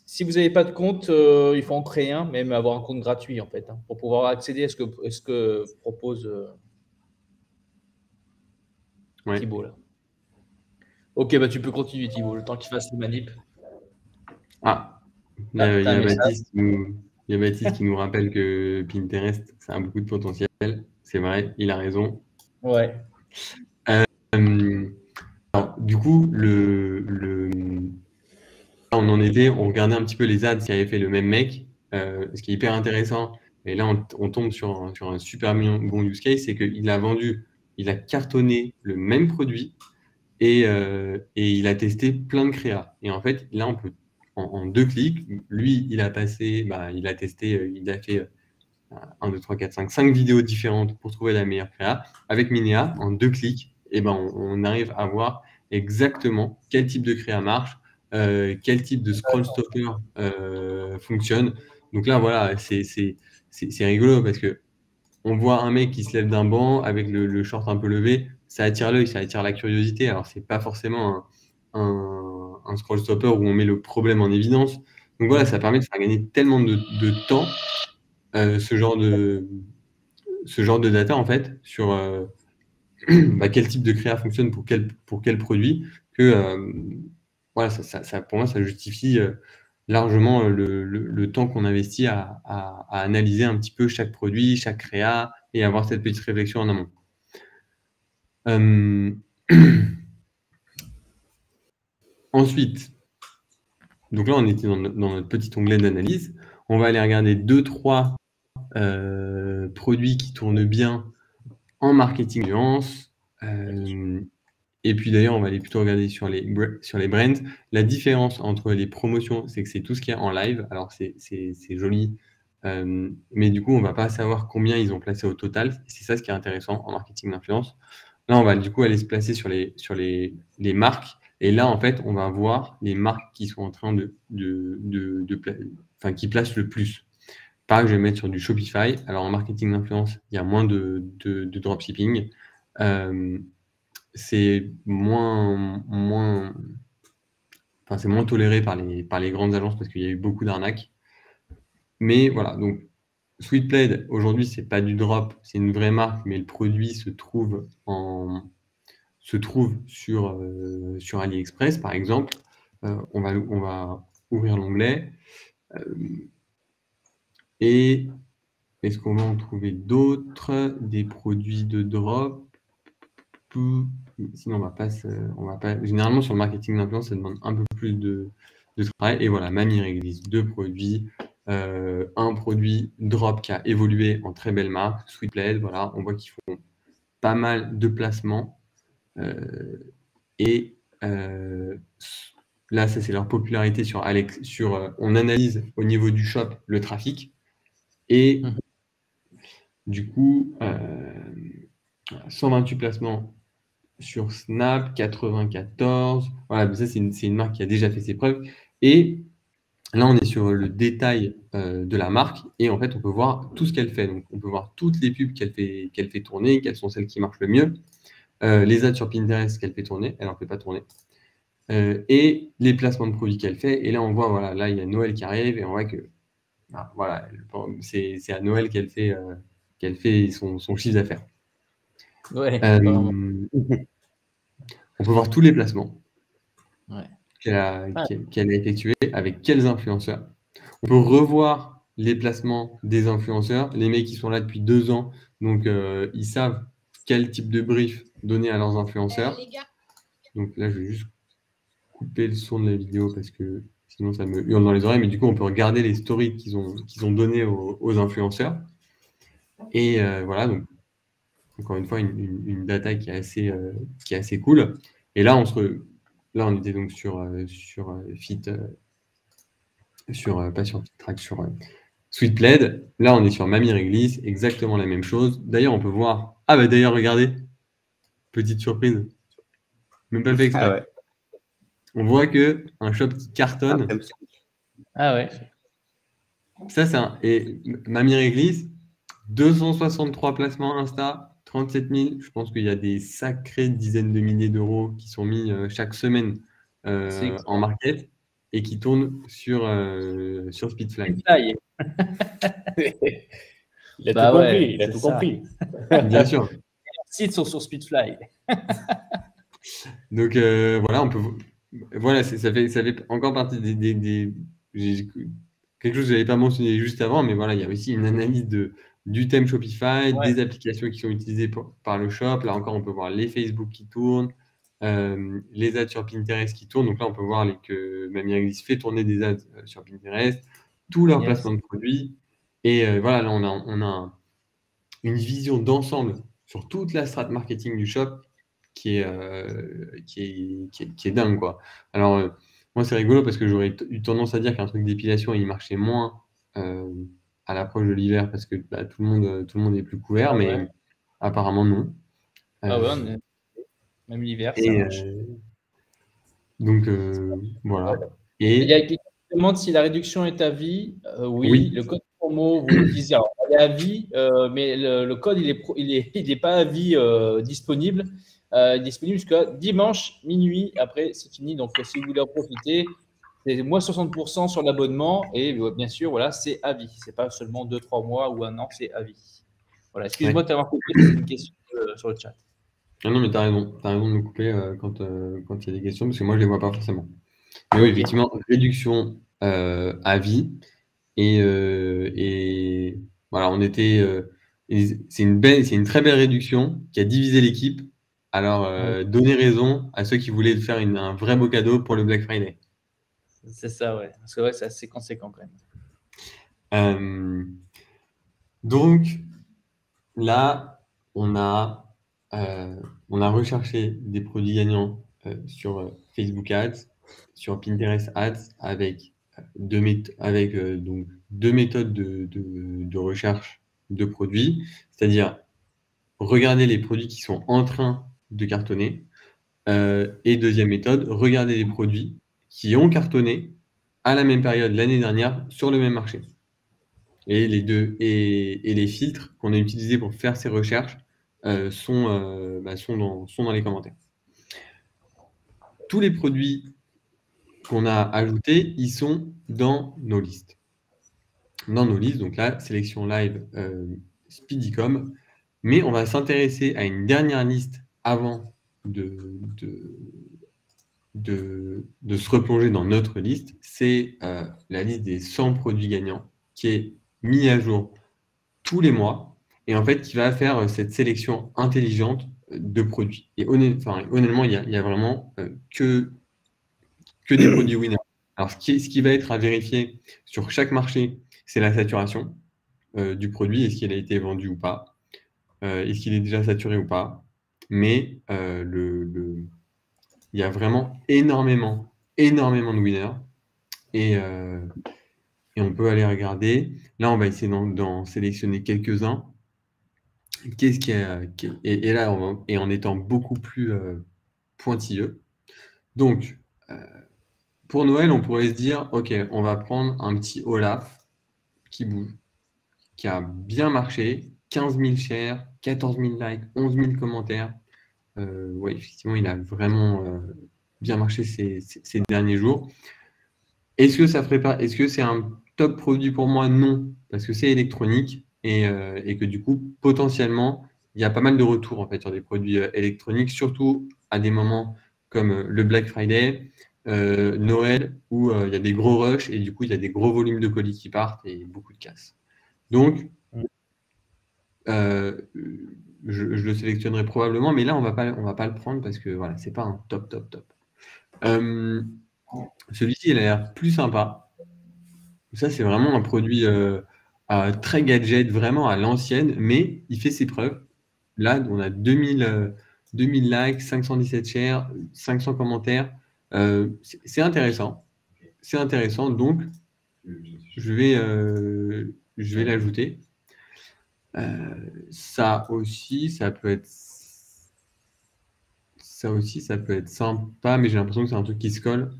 Si vous n'avez pas de compte, euh, il faut en créer un, même avoir un compte gratuit en fait, hein, pour pouvoir accéder à ce que, ce que propose euh, Thibault là. Ok, bah tu peux continuer Thibault, le temps qu'il fasse les manips. Ah, il y a, Baptiste, qui nous, rappelle que Pinterest, ça a beaucoup de potentiel. C'est vrai, il a raison. Ouais du coup, le, on en était, on regardait un petit peu les ads qui fait le même mec, euh, ce qui est hyper intéressant. Et là, on, tombe sur un, sur un, super bon use case, c'est qu'il a vendu, il a cartonné le même produit et, euh, et, il a testé plein de créas. Et en fait, là, on peut, en, deux clics, lui, il a passé, bah, il a testé, euh, il a fait 1, 2, 3, 4, 5, 5 vidéos différentes pour trouver la meilleure créa. Avec Minea, en deux clics, et ben, on, arrive à voir exactement quel type de créa marche, euh, quel type de scroll stopper euh, fonctionne. Donc là, voilà, c'est rigolo parce que on voit un mec qui se lève d'un banc avec le, short un peu levé, ça attire l'œil, ça attire la curiosité. Alors, c'est pas forcément un, scroll stopper où on met le problème en évidence. Donc voilà, ça permet de faire gagner tellement de, temps ce, genre de, ce genre de data en fait sur bah, quel type de créa fonctionne pour quel, pour quel produit que voilà, ça, pour moi, ça justifie largement le, temps qu'on investit à, analyser un petit peu chaque produit, chaque créa et avoir cette petite réflexion en amont. Ensuite, donc là, on était dans, notre petit onglet d'analyse. On va aller regarder deux, trois euh, produits qui tournent bien en marketing nuance. Euh, et puis d'ailleurs, on va aller plutôt regarder sur les, sur les brands. La différence entre les promotions, c'est que c'est tout ce qui est en live. Alors c'est joli, euh, mais du coup, on ne va pas savoir combien ils ont placé au total. C'est ça ce qui est intéressant en marketing d'influence. Là, on va du coup aller se placer sur les, sur les, les, marques. Et là, en fait, on va voir les marques qui sont en train de, de, de, enfin, qui placent le plus. Par exemple, je vais mettre sur du Shopify. Alors, en marketing d'influence, il y a moins de, dropshipping. Euh, c'est moins, toléré par les, grandes agences parce qu'il y a eu beaucoup d'arnaques. Mais voilà, donc Sweetplay, aujourd'hui, c'est pas du drop, c'est une vraie marque, mais le produit se trouve, en, se trouve sur, euh, sur AliExpress, par exemple. Euh, on, va, on va ouvrir l'onglet. Euh, et est-ce qu'on va en trouver d'autres Des produits de drop? Sinon, on va pas, on va pas. Généralement, sur le marketing d'influence, ça demande un peu plus de, travail. Et voilà, Mamie Réglisse, deux produits. Un produit drop qui a évolué en très belle marque, Sweetblade, voilà, on voit qu'ils font pas mal de placements. Euh, et euh, là, ça c'est leur popularité sur Alex. Sur, on analyse au niveau du shop le trafic. Et mmh. du coup, 128 placements sur Snap, 94. Voilà, ça, c'est une, marque qui a déjà fait ses preuves. Et là, on est sur le détail euh, de la marque et en fait, on peut voir tout ce qu'elle fait. Donc, on peut voir toutes les pubs qu'elle fait, qu'elle fait tourner, quelles sont celles qui marchent le mieux, euh, les ads sur Pinterest qu'elle fait tourner, elle n'en fait pas tourner, euh, et les placements de produits qu'elle fait. Et là, on voit, voilà, là, il y a Noël qui arrive et on voit que bah, voilà, c'est à Noël qu'elle fait, qu'elle fait son, son chiffre d'affaires. Euh, on peut voir tous les placements qu'elle a, ah. effectués, avec quels influenceurs. On peut revoir les placements des influenceurs. Les mecs qui sont là depuis deux ans, donc euh, ils savent quel type de brief donner à leurs influenceurs. Donc là, je vais juste couper le son de la vidéo parce que sinon ça me hurle dans les oreilles. Mais du coup, on peut regarder les stories qu'ils ont, qu'ils ont données aux, influenceurs. Et euh, voilà, donc encore une fois, une, data qui est, assez, euh, qui est assez cool. Et là, on, se là, on était donc sur, euh, sur euh, Fit, sur, pas sur Track, sur SweetPled. Là, on est sur Mamie Réglisse, exactement la même chose. D'ailleurs, on peut voir. Ah, bah d'ailleurs, regardez, petite surprise. Même pas fait exprès. Ah on voit que un shop qui cartonne. Ah ouais. Ça, c'est un. Et Mamie Réglisse, 263 placements Insta, 37 000, je pense qu'il y a des sacrées dizaines de milliers d'euros qui sont mis euh, chaque semaine euh, en market et qui tournent sur, euh, sur Speedfly. il a bah tout compris. Il a tout compris. Bien sûr. Sites sont sur Speedfly. Donc voilà, on peut. Voilà, ça fait, ça fait encore partie des, des, des quelque chose que je n'avais pas mentionné juste avant, mais voilà, il y a aussi une analyse de, du thème Shopify, des applications qui sont utilisées par le shop. Là encore, on peut voir les Facebook qui tournent, euh, les ads sur Pinterest qui tournent. Donc là, on peut voir les, que Mamie fait tourner des ads euh, sur Pinterest, tous leurs placements de produits. Et euh, voilà, là, on a, on a une vision d'ensemble sur toute la strat marketing du shop qui est, qui est, qui est, dingue. Quoi. Alors, moi, c'est rigolo parce que j'aurais eu tendance à dire qu'un truc d'épilation, il marchait moins à l'approche de l'hiver parce que bah, tout, le monde, tout le monde est plus couvert, ah mais apparemment non. Ah ouais, euh, même l'hiver. Euh, donc euh, voilà. Et... Il y a qui demande si la réduction est à vie. oui, le code promo, vous le disiez, il est à vie, mais le, code, il n'est il est, il est pas à vie disponible. euh, disponible jusqu'à dimanche minuit. Après, c'est fini. Donc, si vous voulez en profiter, c'est moins 60% sur l'abonnement. Et bien sûr, voilà, c'est à vie. Ce n'est pas seulement 2-3 mois ou un an, c'est à vie. Voilà, excuse-moi de t'avoir coupé, c'est une question euh, sur le chat. Non, mais tu as raison. Tu as raison de me couper euh, quand il y a des questions, parce que moi, je ne les vois pas forcément. Mais oui, effectivement, réduction à vie. Et, et, voilà, on était. c'est une, belle, une très belle réduction qui a divisé l'équipe alors, euh, donnez raison à ceux qui voulaient faire un vrai beau cadeau pour le Black Friday. C'est ça, ouais. Parce que ouais, c'est assez conséquent quand même. Euh, donc, là, on a, euh, on a recherché des produits gagnants sur Facebook Ads, sur Pinterest Ads, avec deux, avec, donc, deux méthodes de, de recherche de produits, c'est-à-dire regarder les produits qui sont en train de cartonner. Euh, et deuxième méthode, regarder les produits qui ont cartonné à la même période l'année dernière sur le même marché. Et les deux et, les filtres qu'on a utilisés pour faire ces recherches euh, sont, euh, bah, sont, dans, sont dans les commentaires. Tous les produits qu'on a ajoutés, ils sont dans nos listes. Dans nos listes, donc là, sélection live Speedycom. Mais on va s'intéresser à une dernière liste avant de, se replonger dans notre liste, c'est euh, la liste des 100 produits gagnants qui est mise à jour tous les mois et en fait qui va faire euh, cette sélection intelligente de produits. Et honnêtement, il n'y a, vraiment euh, que, que des produits winners. Alors, ce qui, va être à vérifier sur chaque marché, c'est la saturation du produit. Est-ce qu'il a été vendu ou pas Est-ce qu'il est déjà saturé ou pas mais euh, le, il y a vraiment énormément, énormément de winners. Et, euh, et on peut aller regarder. Là, on va essayer d'en sélectionner quelques-uns. Qu'est-ce qui et, là, et en étant beaucoup plus euh, pointilleux. Donc, pour Noël, on pourrait se dire, OK, on va prendre un petit Olaf qui bouge, qui a bien marché, 15 000 shares, 14 000 likes, 11 000 commentaires. Euh, oui, effectivement, il a vraiment euh, bien marché ces, derniers jours. Est-ce que ça ferait pas Est-ce c'est un top produit pour moi? Non, parce que c'est électronique et, euh, et, que du coup, potentiellement, il y a pas mal de retours en fait sur des produits électroniques, surtout à des moments comme le Black Friday, Noël, où il y a des gros rushs et du coup, il y a des gros volumes de colis qui partent et beaucoup de casses. Donc, euh, je, le sélectionnerai probablement, mais là, on ne va pas le prendre parce que voilà, ce n'est pas un top, top, top. Euh, celui-ci, il a l'air plus sympa. Ça, c'est vraiment un produit euh, très gadget, vraiment à l'ancienne, mais il fait ses preuves. Là, on a 2000, 2000 likes, 517 shares, 500 commentaires. C'est intéressant. C'est intéressant, donc je vais, je vais l'ajouter. Euh, ça aussi, ça peut être ça aussi, ça peut être sympa, mais j'ai l'impression que c'est un truc qui se colle.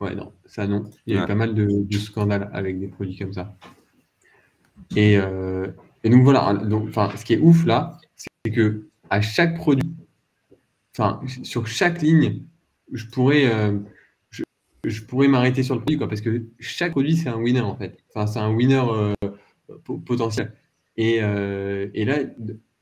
Ouais, non, ça non. Il y a eu pas mal de, scandales avec des produits comme ça. Et, euh, donc voilà, donc, ce qui est ouf là, c'est que à chaque produit, enfin, sur chaque ligne, je pourrais, euh, je, pourrais m'arrêter sur le produit, quoi, parce que chaque produit, c'est un winner en fait. Enfin, c'est un winner potentiel. Euh, et, là,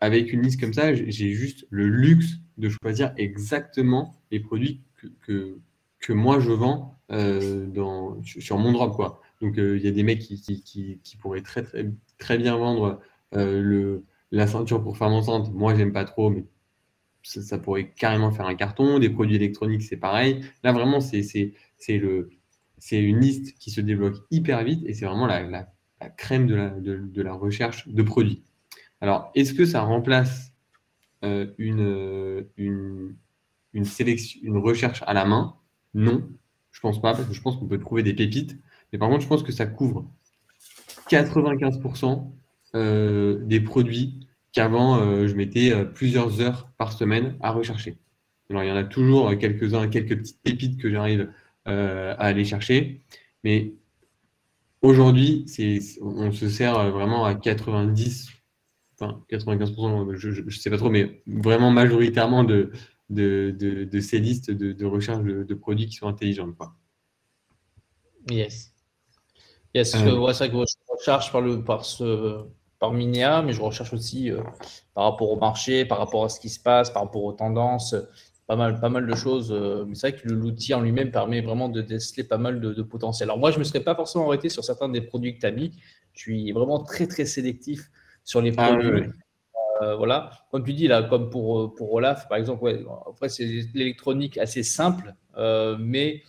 avec une liste comme ça, j'ai juste le luxe de choisir exactement les produits que, que, moi je vends euh, dans, sur mon drop. Quoi. Donc euh, il y a des mecs qui, qui, pourraient très, très, très bien vendre le, la ceinture pour femme enceinte. Moi, j'aime pas trop, mais ça, pourrait carrément faire un carton. Des produits électroniques, c'est pareil. Là, vraiment, c'est une liste qui se débloque hyper vite et c'est vraiment la, la crème de la, de, la, recherche de produits. Alors, est-ce que ça remplace euh, une, une, sélection, une recherche à la main? Non, je pense pas, parce que je pense qu'on peut trouver des pépites. Mais par contre, je pense que ça couvre 95% euh, des produits qu'avant, euh, je mettais plusieurs heures par semaine à rechercher. Alors, il y en a toujours quelques-uns, quelques petites pépites que j'arrive à aller chercher. Mais Aujourd'hui, on se sert euh, vraiment à 90, enfin 95%, je ne sais pas trop, mais vraiment majoritairement de, de, de, ces listes de, recherche de, produits qui sont intelligentes. Quoi. Yes. Yes, euh. c'est vrai que je recherche par, le, par, ce, par Minéa, mais je recherche aussi euh, par rapport au marché, par rapport à ce qui se passe, par rapport aux tendances, pas mal, pas mal de choses. Euh, mais c'est vrai que l'outil en lui-même permet vraiment de déceler pas mal de, potentiel. Alors moi, je ne me serais pas forcément arrêté sur certains des produits que tu as mis. Je suis vraiment très, très sélectif sur les ah produits. Euh, voilà, comme tu dis là, comme pour, pour Olaf, par exemple, ouais, après c'est l'électronique assez simple, euh, mais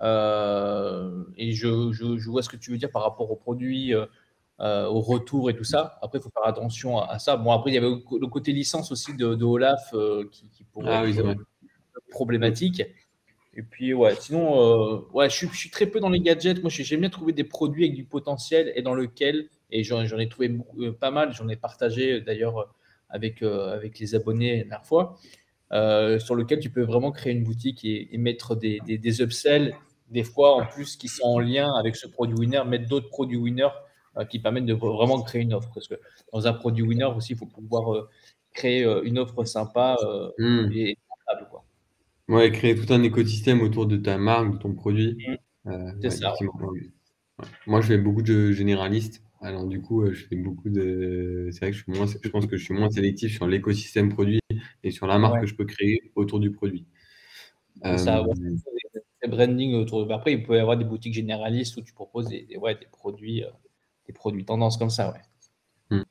et je, je, je, vois ce que tu veux dire par rapport aux produits, au retour et tout ça. Après, il faut faire attention à, ça. Bon, après, il y avait le côté licence aussi de, de Olaf qui, qui, pourrait ah, être problématique. Et puis, ouais, sinon, euh, ouais, je suis, je, suis, très peu dans les gadgets. Moi, j'aime bien trouver des produits avec du potentiel et dans lequel, et j'en ai trouvé euh, pas mal, j'en ai partagé d'ailleurs avec, euh, avec les abonnés la dernière fois, sur lequel tu peux vraiment créer une boutique et, mettre des, des, des, upsells, des fois en plus qui sont en lien avec ce produit winner, mettre d'autres produits winners qui permettent de vraiment créer une offre. Parce que dans un produit winner aussi, il faut pouvoir créer une offre sympa mmh. et rentable. Quoi. Ouais, créer tout un écosystème autour de ta marque, de ton produit. Mmh. Euh, c'est ça. Moi, je fais beaucoup de généralistes. Alors, du coup, euh, je fais beaucoup de. C'est vrai que je, suis moins... je pense que je suis moins sélectif sur l'écosystème produit et sur la marque que je peux créer autour du produit. Ça, euh, branding autour. Après, il peut y avoir des boutiques généralistes où tu proposes des, ouais, des produits, des produits tendance comme ça. Ouais. Mmh.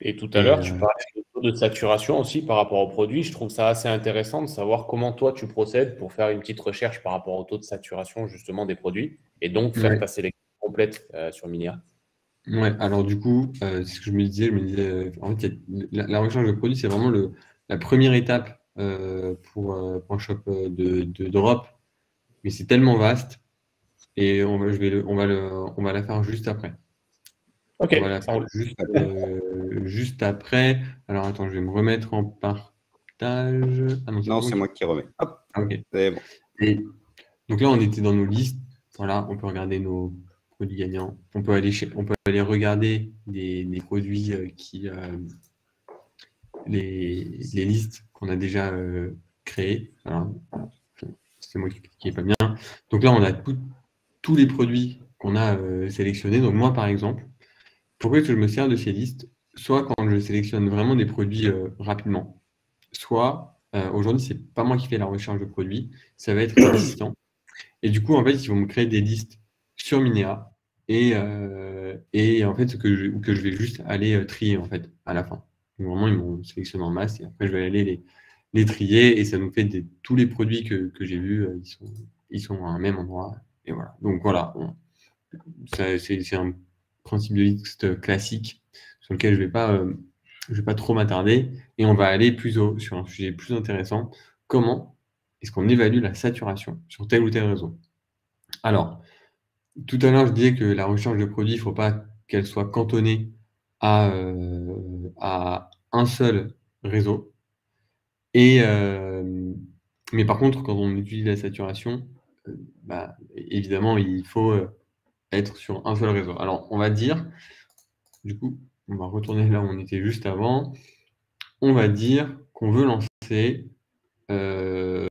Et tout à l'heure, tu parlais de saturation aussi par rapport au produit. Je trouve ça assez intéressant de savoir comment toi tu procèdes pour faire une petite recherche par rapport au taux de saturation justement des produits et donc faire ta sélection complète euh, sur Minia. Ouais, alors du coup, euh, c'est ce que je me disais, je me disais, euh, en fait, la, recherche de produits, c'est vraiment le, la première étape pour, un shop de, de drop, mais c'est tellement vaste et on va, je vais on, va le, on va la faire juste après. Ok. Euh, juste, après. Alors attends, je vais me remettre en partage. Ah non, c'est moi qui remets. Hop. Ok. donc là, on était dans nos listes. Voilà, on peut regarder nos produits gagnants. On peut aller, on peut aller regarder des, produits euh, qui. Euh, les, listes qu'on a déjà créées. C'est moi qui n'est pas bien. Donc là, on a tous les produits qu'on a sélectionnés. Donc moi, par exemple, pourquoi est-ce que je me sers de ces listes Soit quand je sélectionne vraiment des produits euh, rapidement, soit euh, aujourd'hui, ce n'est pas moi qui fais la recherche de produits, ça va être l'assistant. Et du coup, en fait, ils vont me créer des listes sur Minéa et, euh, et en fait, que je, que je vais juste aller trier en fait à la fin. Donc, vraiment, ils m'ont sélectionné en masse et après, je vais aller les, les trier et ça nous fait des, tous les produits que, que j'ai vus, ils, sont, ils sont à un même endroit. Et voilà. Donc voilà, c'est un principe de liste classique sur lequel je ne vais, pas, euh, vais pas trop m'attarder. Et on va aller plus haut sur un sujet plus intéressant. Comment est-ce qu'on évalue la saturation sur tel ou tel réseau? Alors, tout à l'heure, je disais que la recherche de produits, il ne faut pas qu'elle soit cantonnée à, euh, un seul réseau. Et, euh, mais par contre, quand on utilise la saturation, bah, évidemment, il faut être sur un seul réseau. Alors, on va dire, du coup, on va retourner là où on était juste avant. On va dire qu'on veut lancer euh,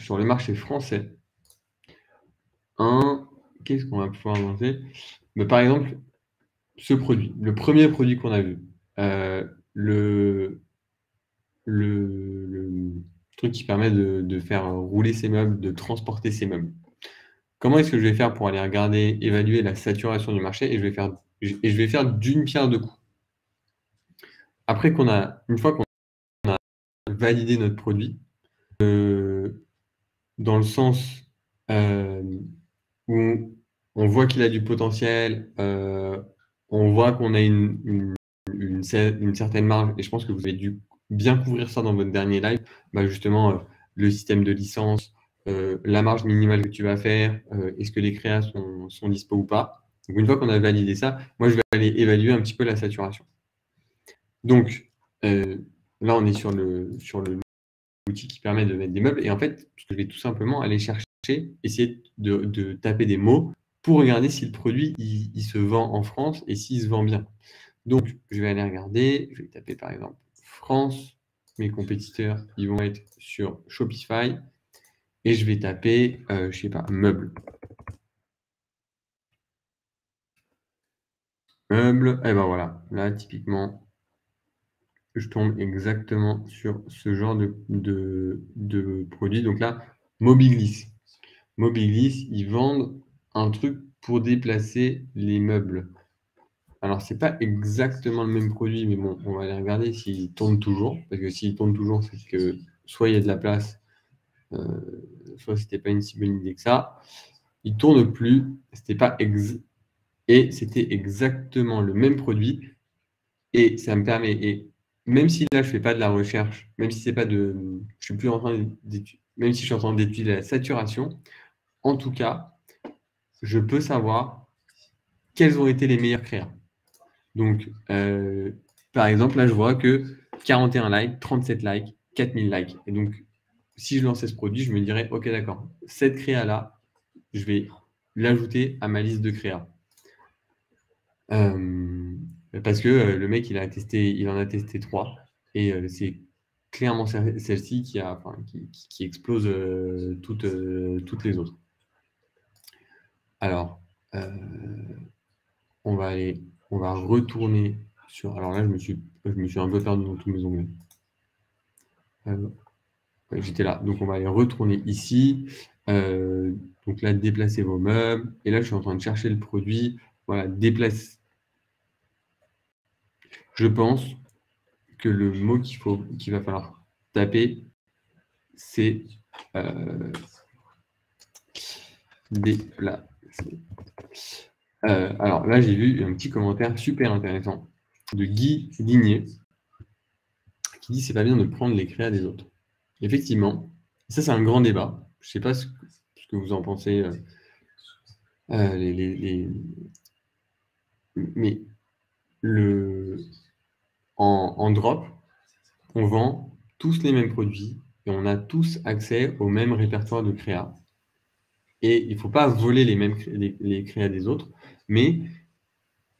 sur le marché français un. Qu'est-ce qu'on va pouvoir lancer? Mais Par exemple, ce produit, le premier produit qu'on a vu, euh, le, le, truc qui permet de, faire rouler ses meubles, de transporter ses meubles. Comment est-ce que je vais faire pour aller regarder, évaluer la saturation du marché et je vais faire, et je vais faire d'une pierre deux coups? Après qu'on a, une fois qu'on a validé notre produit, euh, dans le sens euh, où on voit qu'il a du potentiel, euh, on voit qu'on a une, une, certaine marge, et je pense que vous avez dû bien couvrir ça dans votre dernier live, bah justement, le système de licence, euh, la marge minimale que tu vas faire, euh, est-ce que les créas sont, sont dispo ou pas. Donc, une fois qu'on a validé ça, moi, je vais aller évaluer un petit peu la saturation. Donc, euh, là, on est sur le sur l'outil qui permet de mettre des meubles. Et en fait, je vais tout simplement aller chercher, essayer de, taper des mots pour regarder si le produit il, se vend en France et s'il se vend bien. Donc, je vais aller regarder, je vais taper par exemple France mes compétiteurs, ils vont être sur Shopify. Et je vais taper, je euh, je sais pas, meuble. Meuble, et ben voilà, là typiquement, je tombe exactement sur ce genre de, de, produit. Donc là, Mobilis. Mobilis, ils vendent un truc pour déplacer les meubles. Alors, ce n'est pas exactement le même produit, mais bon, on va aller regarder s'il tourne toujours. Parce que s'il tourne toujours, c'est que soit il y a de la place, euh, soit ce n'était pas une si bonne idée que ça. Il ne tourne plus, c'était pas et c'était exactement le même produit. Et ça me permet, et même si là je ne fais pas de la recherche, même si c'est pas de. Je suis plus en train même si je suis en train d'étudier la saturation, en tout cas, je peux savoir quels ont été les meilleurs créas. Donc, euh, par exemple, là, je vois que 41 likes, 37 likes, 4000 likes. Et donc, si je lançais ce produit, je me dirais, OK, d'accord, cette créa-là, je vais l'ajouter à ma liste de créa. Euh, parce que euh, le mec, il, a testé, il en a testé trois. Et c'est clairement celle-ci qui, explose toutes les autres. Alors, on va aller on va retourner sur. Alors là, je me suis, je me suis un peu perdu dans tous mes onglets. Euh, j'étais là. Donc, on va aller retourner ici. Euh, donc là, déplacer vos meubles. Et là, je suis en train de chercher le produit. Voilà, déplace. Je pense que le mot qu'il faut, qu'il va falloir taper, c'est euh, déplacer. Euh, alors là, j'ai vu un petit commentaire super intéressant de Guy Ligné qui dit c'est pas bien de prendre les créas des autres. Effectivement, ça c'est un grand débat. Je ne sais pas ce que, vous en pensez. Euh, euh, mais en, drop, on vend tous les mêmes produits et on a tous accès au même répertoire de créa. Et il ne faut pas voler les mêmes les créas des autres mais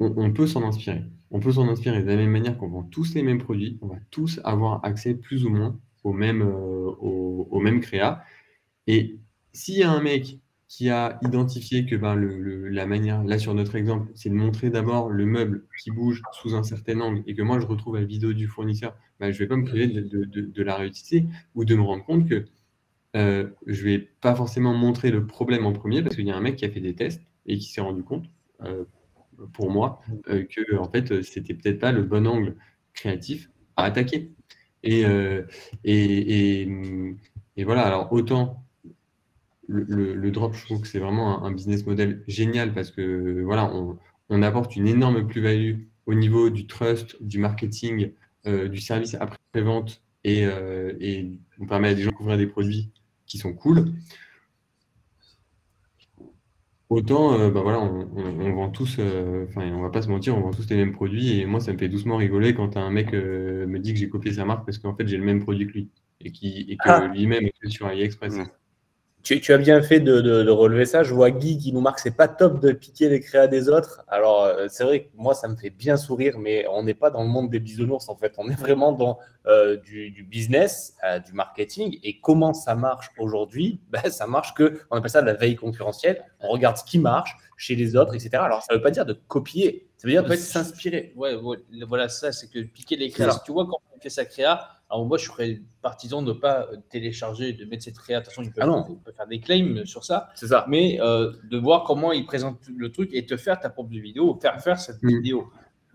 on, peut s'en inspirer. On peut s'en inspirer de la même manière qu'on vend tous les mêmes produits, on va tous avoir accès plus ou moins au même, euh. Et s'il y a un mec qui a identifié que ben, la manière, là sur notre exemple, c'est de montrer d'abord le meuble qui bouge sous un certain angle et que moi je retrouve la vidéo du fournisseur, ben, je ne vais pas me priver de, la réutiliser ou de me rendre compte que euh, je ne vais pas forcément montrer le problème en premier parce qu'il y a un mec qui a fait des tests et qui s'est rendu compte pour moi euh, que en fait c'était peut-être pas le bon angle créatif à attaquer. Et, euh, et, et, voilà, alors autant le, drop, je trouve que c'est vraiment un, business model génial parce que voilà, on, on apporte une énorme plus-value au niveau du trust, du marketing, du service après-vente et, et, on permet à des gens de découvrir des produits qui sont cool. Autant, euh, bah voilà, on, vend tous, euh, enfin, on va pas se mentir, on vend tous les mêmes produits. Et moi, ça me fait doucement rigoler quand un mec euh, me dit que j'ai copié sa marque parce qu'en fait, j'ai le même produit que lui et, qui, et que ah. lui-même est sur AliExpress. Tu, as bien fait de, relever ça. Je vois Guy qui nous marque c'est pas top de piquer les créas des autres. Alors, euh, c'est vrai que moi, ça me fait bien sourire, mais on n'est pas dans le monde des bisounours en fait. On est vraiment dans euh, du, business, euh, du marketing. Et comment ça marche aujourd'hui? Ben, Ça marche que, on appelle ça de la veille concurrentielle. On regarde ce qui marche chez les autres, etc. Alors, ça ne veut pas dire de copier, ça veut dire de s'inspirer. Ouais, voilà ça, c'est que piquer les créas. Si tu vois, quand on fait sa créa, alors moi, je serais partisan de ne pas télécharger, de mettre cette il peut, ah faire des claims sur ça. C'est ça. Mais euh, de voir comment il présente le truc et te faire ta propre vidéo, faire faire cette mm. vidéo,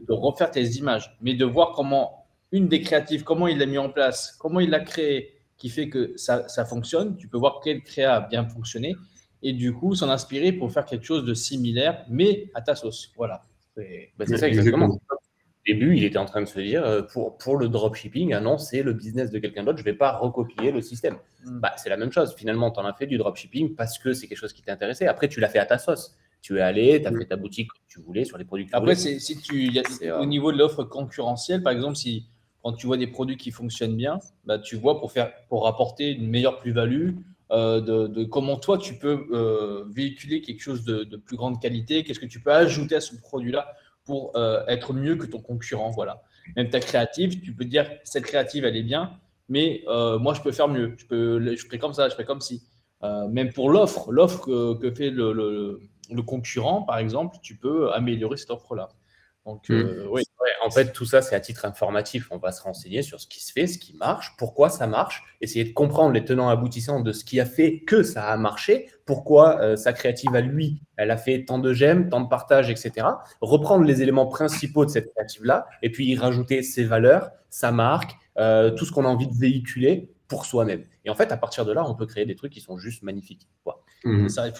de refaire tes images, mais de voir comment une des créatives, comment il l'a mis en place, comment il l'a créé, qui fait que ça, ça, fonctionne. Tu peux voir quelle créa a bien fonctionné et du coup s'en inspirer pour faire quelque chose de similaire, mais à ta sauce. Voilà. C'est bah, ça exactement début, il était en train de se dire euh, pour, pour le dropshipping, ah non, c'est le business de quelqu'un d'autre, je ne vais pas recopier le système. Hmm. Bah, c'est la même chose. Finalement, tu en as fait du dropshipping parce que c'est quelque chose qui t'intéressait. Après, tu l'as fait à ta sauce. Tu es allé, tu as hmm. fait ta boutique comme tu voulais sur les produits que tu Après, si tu, au niveau de l'offre concurrentielle, par exemple, si quand tu vois des produits qui fonctionnent bien, bah, tu vois pour, faire, pour apporter une meilleure plus-value, euh, de, comment toi tu peux euh, véhiculer quelque chose de, de plus grande qualité, qu'est-ce que tu peux ajouter à ce produit-là pour euh, être mieux que ton concurrent. Voilà. Même ta créative, tu peux dire cette créative, elle est bien, mais moi, je peux faire mieux. Je, peux, je fais comme ça, je fais comme si. même pour l'offre, l'offre que, fait le, le concurrent, par exemple, tu peux améliorer cette offre-là. Donc, mmh. euh, oui, en fait, tout ça, c'est à titre informatif. On va se renseigner sur ce qui se fait, ce qui marche, pourquoi ça marche, essayer de comprendre les tenants aboutissants de ce qui a fait que ça a marché, pourquoi euh, sa créative à lui, elle a fait tant de j'aime, tant de partages, etc. Reprendre les éléments principaux de cette créative-là et puis y rajouter ses valeurs, sa marque, euh, tout ce qu'on a envie de véhiculer pour soi-même. Et en fait, à partir de là, on peut créer des trucs qui sont juste magnifiques. Mmh. Ça ne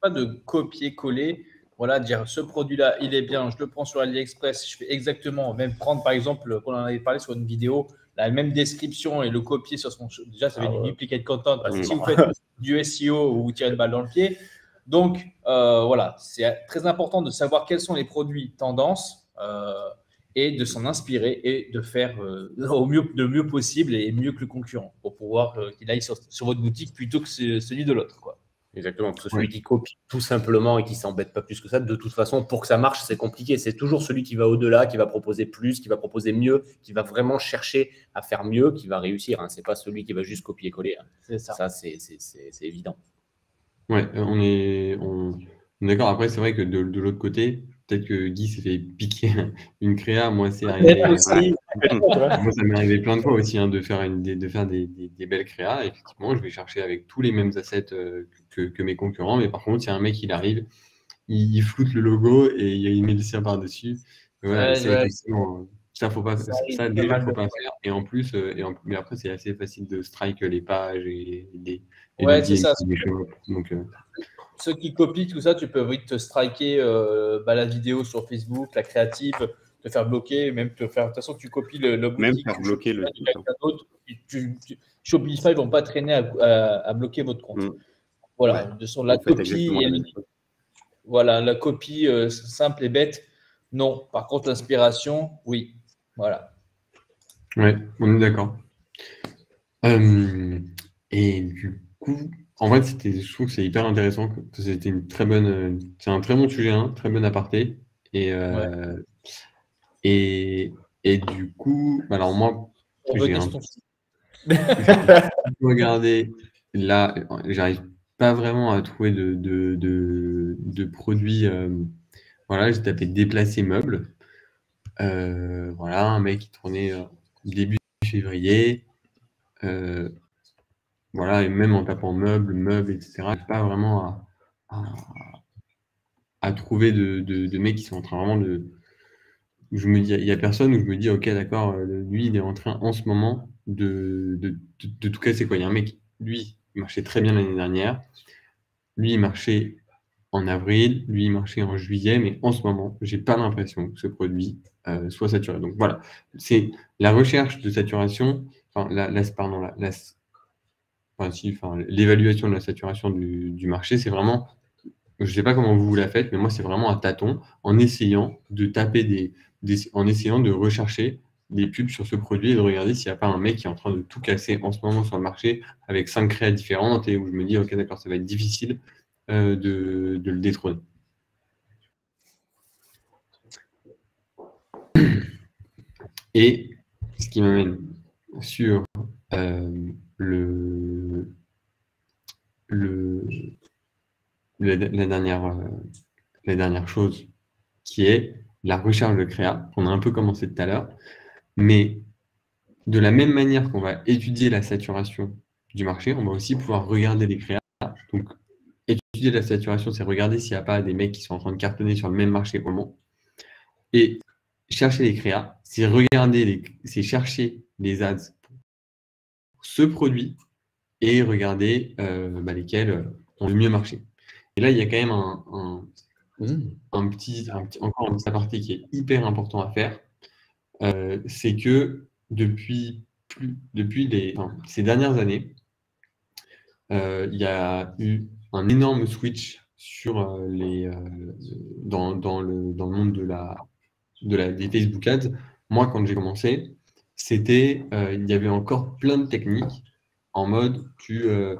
pas de copier-coller voilà, dire ce produit-là, il est bien, je le prends sur AliExpress, je fais exactement, même prendre par exemple, qu'on en avait parlé sur une vidéo, la même description et le copier sur son. Déjà, ça fait ah du duplicate content parce que si vous faites du SEO ou vous tirez le balle dans le pied. Donc, euh, voilà, c'est très important de savoir quels sont les produits tendances euh, et de s'en inspirer et de faire euh, au mieux, de mieux possible et mieux que le concurrent pour pouvoir qu'il aille sur, sur, votre boutique plutôt que celui de l'autre. Quoi. Exactement, que celui qui copie tout simplement et qui s'embête pas plus que ça. De toute façon, pour que ça marche, c'est compliqué. C'est toujours celui qui va au-delà, qui va proposer plus, qui va proposer mieux, qui va vraiment chercher à faire mieux, qui va réussir. Hein. C'est pas celui qui va juste copier-coller. Hein. C'est ça. Ça, c'est évident. Ouais, on est, on... d'accord. Après, c'est vrai que de, de l'autre côté, peut-être que Guy s'est fait piquer une créa. Moi, c'est arrivé. moi, ça m'est arrivé plein de fois aussi hein, de faire, une, de faire des, des, belles créas. Effectivement, je vais chercher avec tous les mêmes assets euh, que, que, mes concurrents. Mais par contre, il y a un mec, il arrive, il, floute le logo et il met le sien par-dessus. Voilà, ça, faut pas, ça, ça déjà, faut pas faire. Et en plus, euh, et mais après, c'est assez facile de strike les pages et, les. ouais, c'est ça. Donc, euh, ceux qui copient tout ça, tu peux vite te striker euh, bah, la vidéo sur Facebook, la créative, te faire bloquer, même te faire. De toute façon, tu copies le, le Même faire bloquer le. Shopify ne vont pas traîner à, bloquer votre compte. Mm. Voilà, de son, la copie. voilà, la copie euh, simple et bête, non. Par contre, l'inspiration, oui. Voilà. Ouais, on est d'accord. Euh, et du coup, en fait, c'était, je trouve que c'est hyper intéressant. C'était une très bonne, c'est un très bon sujet, un hein, très bon aparté. Et, euh, et, et, du coup, alors moi, j'ai un... Regardez, là, j'arrive pas vraiment à trouver de, de, de, de produits. Euh, voilà, j'ai tapé déplacer meubles. Euh, voilà, un mec qui tournait début février. Voilà, et même en tapant meubles, meubles, etc., pas vraiment à, à, trouver de, de, mecs qui sont en train vraiment de. Je me dis, il n'y a personne où je me dis, ok, d'accord, euh, lui, il est en train en ce moment de, de, de, tout casser. Quoi. Il y a un mec, lui, marchait très bien l'année dernière. Lui, il marchait en avril, lui, il marchait en juillet, mais en ce moment, j'ai pas l'impression que ce produit euh, soit saturé. Donc voilà, c'est la recherche de saturation, enfin, la, pardon, la, l'évaluation de la saturation du, marché, c'est vraiment, je ne sais pas comment vous la faites, mais moi, c'est vraiment un tâton en essayant de taper des, en essayant de rechercher des pubs sur ce produit et de regarder s'il n'y a pas un mec qui est en train de tout casser en ce moment sur le marché avec cinq créas différentes et où je me dis, ok, d'accord, ça va être difficile euh, de, le détrôner. Et ce qui m'amène sur euh, le, le, la, dernière, euh, la dernière chose qui est la recherche de créa, qu'on a un peu commencé tout à l'heure, mais de la même manière qu'on va étudier la saturation du marché, on va aussi pouvoir regarder les créas. Donc, étudier la saturation, c'est regarder s'il n'y a pas des mecs qui sont en train de cartonner sur le même marché au moment. Et chercher les créas, c'est regarder les, c'est chercher les ads ce produit et regarder euh, bah, lesquels euh, ont le mieux marché. Et là, il y a quand même un, un, petit, un petit, encore un petit aparté qui est hyper important à faire. Euh, c'est que depuis, ces dernières années, il y a eu un énorme switch les, dans, le, monde des Facebook Ads. Moi, quand j'ai commencé, c'était, euh, il y avait encore plein de techniques en mode, euh,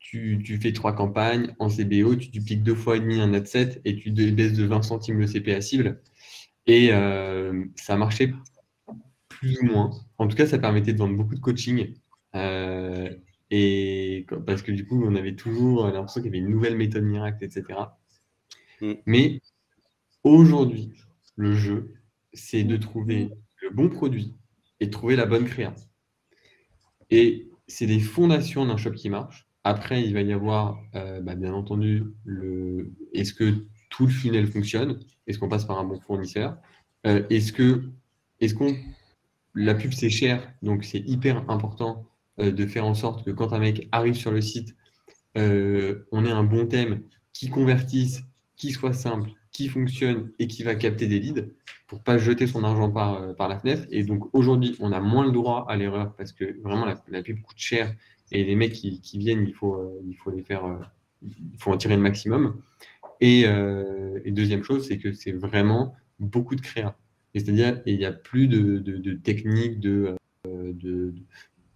tu, fais trois campagnes en CBO, tu dupliques deux fois et demi un ad set et tu baisses de 20 centimes le CPA cible. Et euh, ça marchait plus ou moins. En tout cas, ça permettait de vendre beaucoup de coaching et parce que du coup, on avait toujours l'impression qu'il y avait une nouvelle méthode miracle, etc. Mm. Mais aujourd'hui, le jeu, c'est de trouver le bon produit et de trouver la bonne créa. Et c'est des fondations d'un shop qui marche. Après, il va y avoir, euh, bah, bien entendu, le est-ce que tout le funnel fonctionne? Est-ce qu'on passe par un bon fournisseur euh, Est-ce que est-ce qu'on la pub c'est cher, donc c'est hyper important euh, de faire en sorte que quand un mec arrive sur le site, on ait un bon thème qui convertisse, qui soit simple, qui fonctionne et qui va capter des leads pour pas jeter son argent par, par la fenêtre. Et donc aujourd'hui, on a moins le droit à l'erreur parce que vraiment la, pub coûte cher et les mecs qui, viennent, il faut, il faut les faire, il faut en tirer le maximum. Euh, et, deuxième chose, c'est que c'est vraiment beaucoup de créa. C'est-à-dire, il n'y a plus de, de, techniques de, euh, de,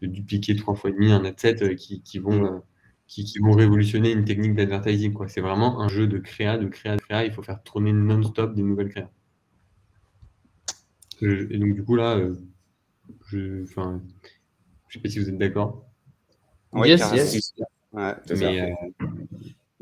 dupliquer trois fois et demi un ad set euh, qui, vont, qui, vont révolutionner une technique d'advertising. C'est vraiment un jeu de créa, de créa, de créa. Il faut faire tourner non-stop des nouvelles créas. Et donc, du coup, là, je ne sais pas si vous êtes d'accord. Oui, yes, yes. mais,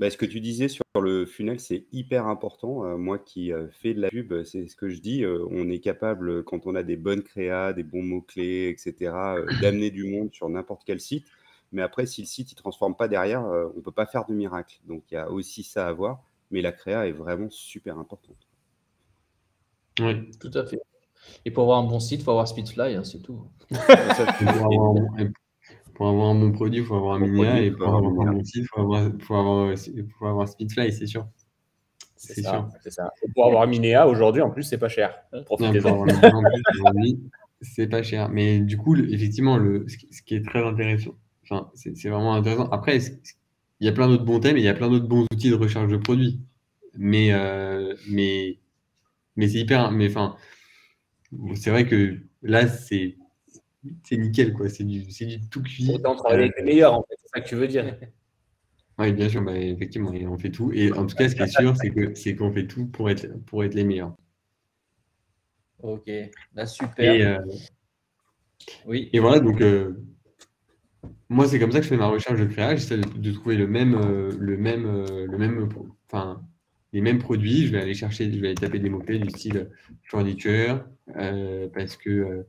bah, ce que tu disais sur le funnel, c'est hyper important. Euh, moi qui euh, fais de la pub, c'est ce que je dis. Euh, on est capable, quand on a des bonnes créas, des bons mots-clés, etc., d'amener du monde sur n'importe quel site. Mais après, si le site ne transforme pas derrière, on ne peut pas faire de miracle. Donc il y a aussi ça à voir. Mais la créa est vraiment super importante. Oui, tout à fait. Et pour avoir un bon site, il faut avoir Speedfly, hein, c'est tout. pour avoir un bon produit, il faut avoir un Minia, et pour avoir un bon site, il faut avoir, faut avoir, faut avoir Speedfly, c'est sûr. C'est ça. Et pour avoir un Minéa, aujourd'hui, en plus, c'est pas cher. Profitez-en. c'est pas cher. Mais du coup, effectivement, le, ce qui est très intéressant, enfin, c'est vraiment intéressant. Après, il y a plein d'autres bons thèmes et il y a plein d'autres bons outils de recherche de produits. Mais, euh, mais, mais c'est hyper. Mais enfin, c'est vrai que là, c'est c'est nickel, quoi. C'est du, du tout cuit. Autant travailler avec les meilleurs, en fait, c'est ça que tu veux dire. Oui, bien sûr, bah, effectivement, on fait tout. Et en tout cas, ce qui est sûr, c'est que c'est qu'on fait tout pour être, pour être les meilleurs. Ok, là, bah, super. Et, euh, oui. Et voilà, donc euh, moi, c'est comme ça que je fais ma recherche de créage. J'essaie de, trouver le même, euh, le même, le même, enfin, les mêmes produits. Je vais aller chercher, je vais aller taper des mots-clés du style furniture, parce que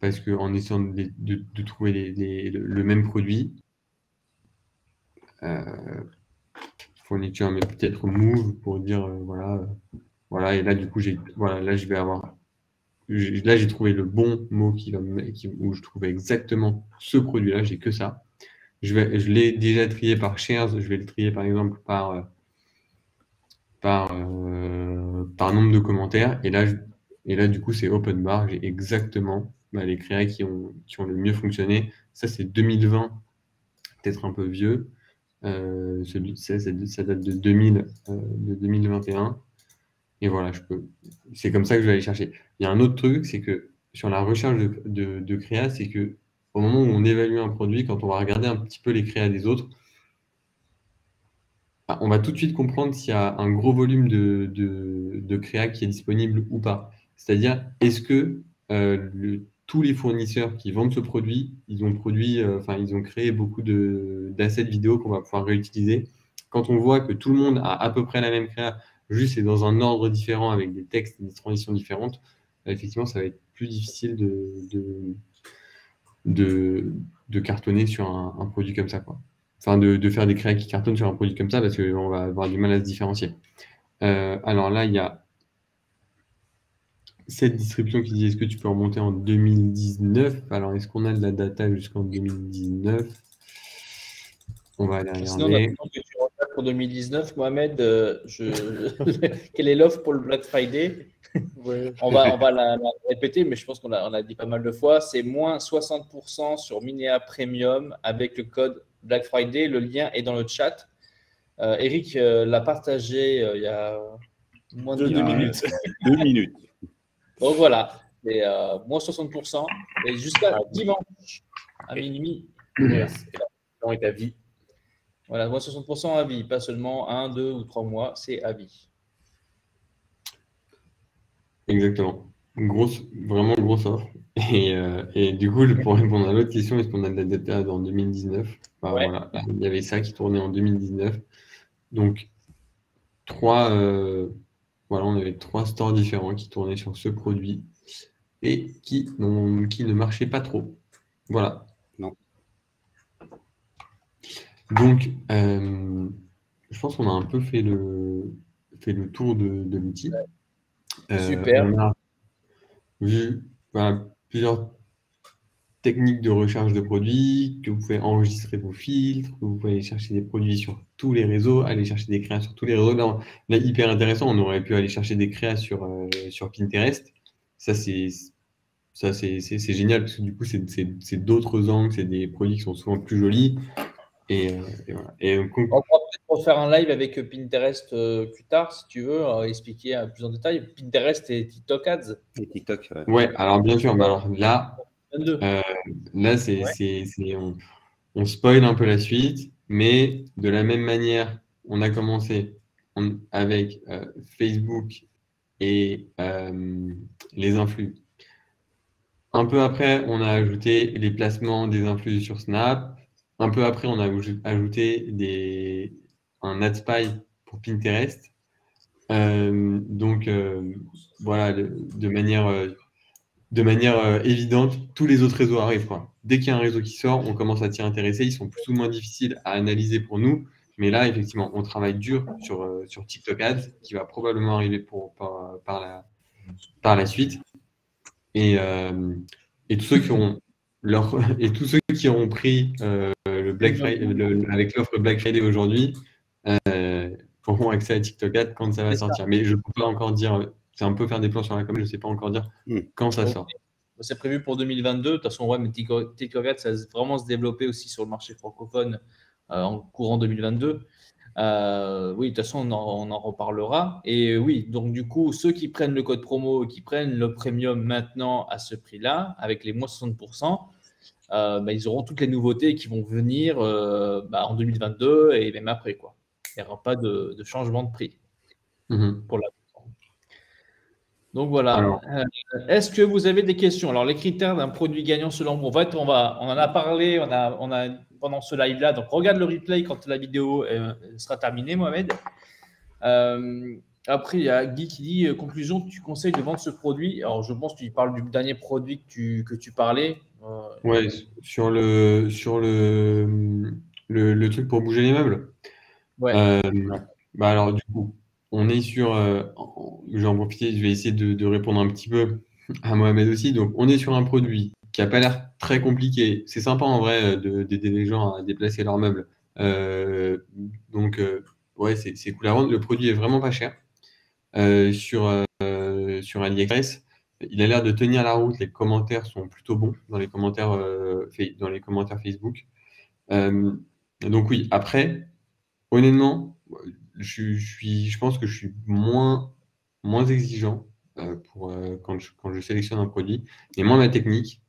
parce qu'en essayant de, trouver le, même produit, euh, fourniture, mais peut-être move pour dire euh, voilà, euh, voilà, et là du coup j'ai voilà, là je vais avoir là j'ai trouvé le bon mot qui va où je trouvais exactement ce produit-là, j'ai que ça. Je, vais, je l'ai déjà trié par shares, je vais le trier par exemple par, par, par nombre de commentaires. Et là, et là du coup, c'est open bar, j'ai exactement bah, les créas qui ont, le mieux fonctionné. Ça, c'est 2020, peut-être un peu vieux. Euh, ça, date de, 2000, euh, 2021. Et voilà. C'est comme ça que je vais aller chercher. Il y a un autre truc, c'est que sur la recherche de, de, de créa, c'est que au moment où on évalue un produit, quand on va regarder un petit peu les créas des autres, bah, on va tout de suite comprendre s'il y a un gros volume de, de, de créa qui est disponible ou pas. C'est-à-dire, est-ce que euh, tous les fournisseurs qui vendent ce produit, ils ont produit, euh, enfin, ils ont créé beaucoup d'assets vidéo qu'on va pouvoir réutiliser. Quand on voit que tout le monde a à peu près la même créa, juste c'est dans un ordre différent avec des textes des transitions différentes, euh, effectivement, ça va être plus difficile de, de, de, cartonner sur un, produit comme ça. Quoi. Enfin, de, faire des créas qui cartonnent sur un produit comme ça parce qu'on va avoir du mal à se différencier. Alors là, il y a cette distribution qui dit est-ce que tu peux remonter en 2019 Alors, est-ce qu'on a de la data jusqu'en 2019 On va aller regarder. que tu pour 2019, Mohamed, euh, quelle est l'offre pour le Black Friday? On va, on va la, répéter, mais je pense qu'on l'a dit pas mal de fois. C'est moins 60% sur Minea Premium avec le code Black Friday. Le lien est dans le chat. Euh, Eric euh, l'a partagé il y a moins de deux minutes. deux minutes. Donc voilà, c'est euh, moins 60%. Et jusqu'à dimanche à minuit, on est à vie. Voilà, moins 60% à vie, pas seulement un, deux ou trois mois, c'est à vie. Exactement. grosse, vraiment grosse offre. Et, euh, et du coup, pour répondre à l'autre question, est-ce qu'on a de la data en 2019 bah, voilà, Il y avait ça qui tournait en 2019. Donc, trois, euh, voilà, on avait trois stores différents qui tournaient sur ce produit et qui, qui ne marchaient pas trop. Voilà. Non. Donc, euh, je pense qu'on a un peu fait le, fait le tour de, de l'outil. Super. On a vu plusieurs techniques de recherche de produits, que vous pouvez enregistrer vos filtres, que vous pouvez aller chercher des produits sur tous les réseaux, aller chercher des créas sur tous les réseaux. Là, hyper intéressant, on aurait pu aller chercher des créas sur, euh, sur Pinterest. Ça, c'est ça c'est génial parce que du coup, c'est d'autres angles, c'est des produits qui sont souvent plus jolis. Et, euh, voilà. et on va peut-être faire un live avec Pinterest euh, plus tard, si tu veux, expliquer plus en détail. Pinterest et TikTok Ads. Et TikTok, ouais. ouais alors bien sûr, mais alors là, euh, là, c'est, on, on, spoil un peu la suite, mais de la même manière, on a commencé avec euh, Facebook et euh, les influx. Un peu après, on a ajouté les placements des influx sur Snap. Un peu après, on a ajouté des, un AdSpy pour Pinterest. donc, voilà, de manière de manière euh, évidente, tous les autres réseaux arrivent. Quoi. Dès qu'il y a un réseau qui sort, on commence à s'y intéresser. Ils sont plus ou moins difficiles à analyser pour nous. Mais là, effectivement, on travaille dur sur, euh, sur TikTok Ads, qui va probablement arriver pour, par, la, par la suite. Et, euh, et, tous ceux qui auront leur, et tous ceux qui auront pris le Black Friday, avec l'offre Black Friday aujourd'hui auront accès à TikTok Ads quand ça va sortir. Mais je ne peux pas encore dire c'est un peu faire des plans sur la com, je ne sais pas encore dire hmm. quand ça sort. C'est prévu pour 2022. De toute façon, ouais, mais TikTok ça va vraiment se développer aussi sur le marché francophone euh, en courant 2022. Euh, oui, de toute façon, on en, reparlera. Et oui, donc du coup, ceux qui prennent le code promo, qui prennent le premium maintenant à ce prix-là, avec les moins 60%, euh, bah, ils auront toutes les nouveautés qui vont venir bah, en 2022 et même après. Quoi. Il n'y aura pas de, changement de prix mhm. pour la donc voilà. Euh, est-ce que vous avez des questions? Alors les critères d'un produit gagnant selon vous, en fait, on, va, on en a parlé on a, on a, pendant ce live-là. Donc regarde le replay quand la vidéo euh, sera terminée, Mohamed. Euh, après, il y a Guy qui dit conclusion, tu conseilles de vendre ce produit? Alors je pense que tu parles du dernier produit que tu, que tu parlais. Oui, sur le sur le, le, truc pour bouger les meubles. Ouais. bah alors du coup, on est sur, euh, je vais en profiter, je vais essayer de, répondre un petit peu à Mohamed aussi. Donc, on est sur un produit qui n'a pas l'air très compliqué. C'est sympa en vrai d'aider les gens à déplacer leurs meubles. Euh, donc, euh, ouais, c'est cool à vendre. Le produit est vraiment pas cher. sur, sur AliExpress, il a l'air de tenir la route. Les commentaires sont plutôt bons dans les commentaires, dans les commentaires Facebook. donc, oui, après, honnêtement, je, suis, je pense que je suis moins, moins exigeant euh, pour, euh, quand, je, quand, je, sélectionne un produit. Et moi, ma technique,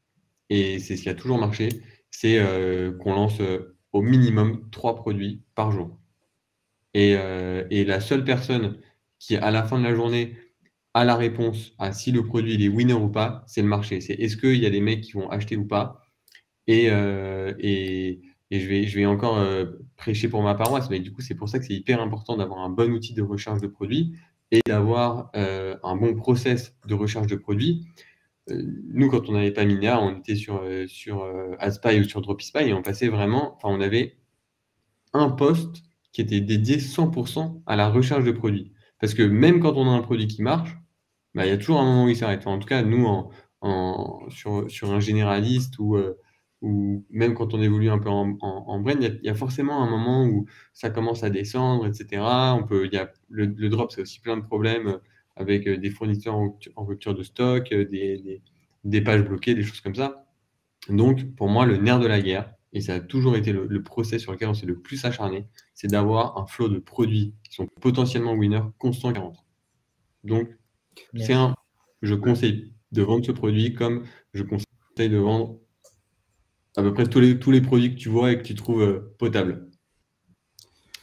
et c'est ce qui a toujours marché, c'est euh, qu'on lance au minimum trois produits par jour. Et, et, la seule personne qui, à la fin de la journée, a la réponse à si le produit est winner ou pas, c'est le marché. C'est est-ce qu'il y a des mecs qui vont acheter ou pas? Et, et je vais, je vais encore euh, prêcher pour ma paroisse, mais du coup, c'est pour ça que c'est hyper important d'avoir un bon outil de recherche de produits et d'avoir euh, un bon process de recherche de produits. Euh, nous, quand on n'avait pas Minia, on était sur, sur ou sur Dropispy et on passait vraiment, enfin, on avait un poste qui était dédié 100% à la recherche de produits. Parce que même quand on a un produit qui marche, bah, il y a toujours un moment où il s'arrête. en tout cas, nous, en, en, sur, sur, un généraliste ou ou même quand on évolue un peu en, en, brain, il y, a forcément un moment où ça commence à descendre, etc. On peut, il y a, le, drop, c'est aussi plein de problèmes avec euh, des fournisseurs en, rupture de stock, euh, des, des, pages bloquées, des choses comme ça. Donc, pour moi, le nerf de la guerre, et ça a toujours été le, procès sur lequel on s'est le plus acharné, c'est d'avoir un flot de produits qui sont potentiellement winners constant 40. Donc, c'est un, je conseille de vendre ce produit comme je conseille de vendre à peu près tous les, tous les produits que tu vois et que tu trouves euh, potables.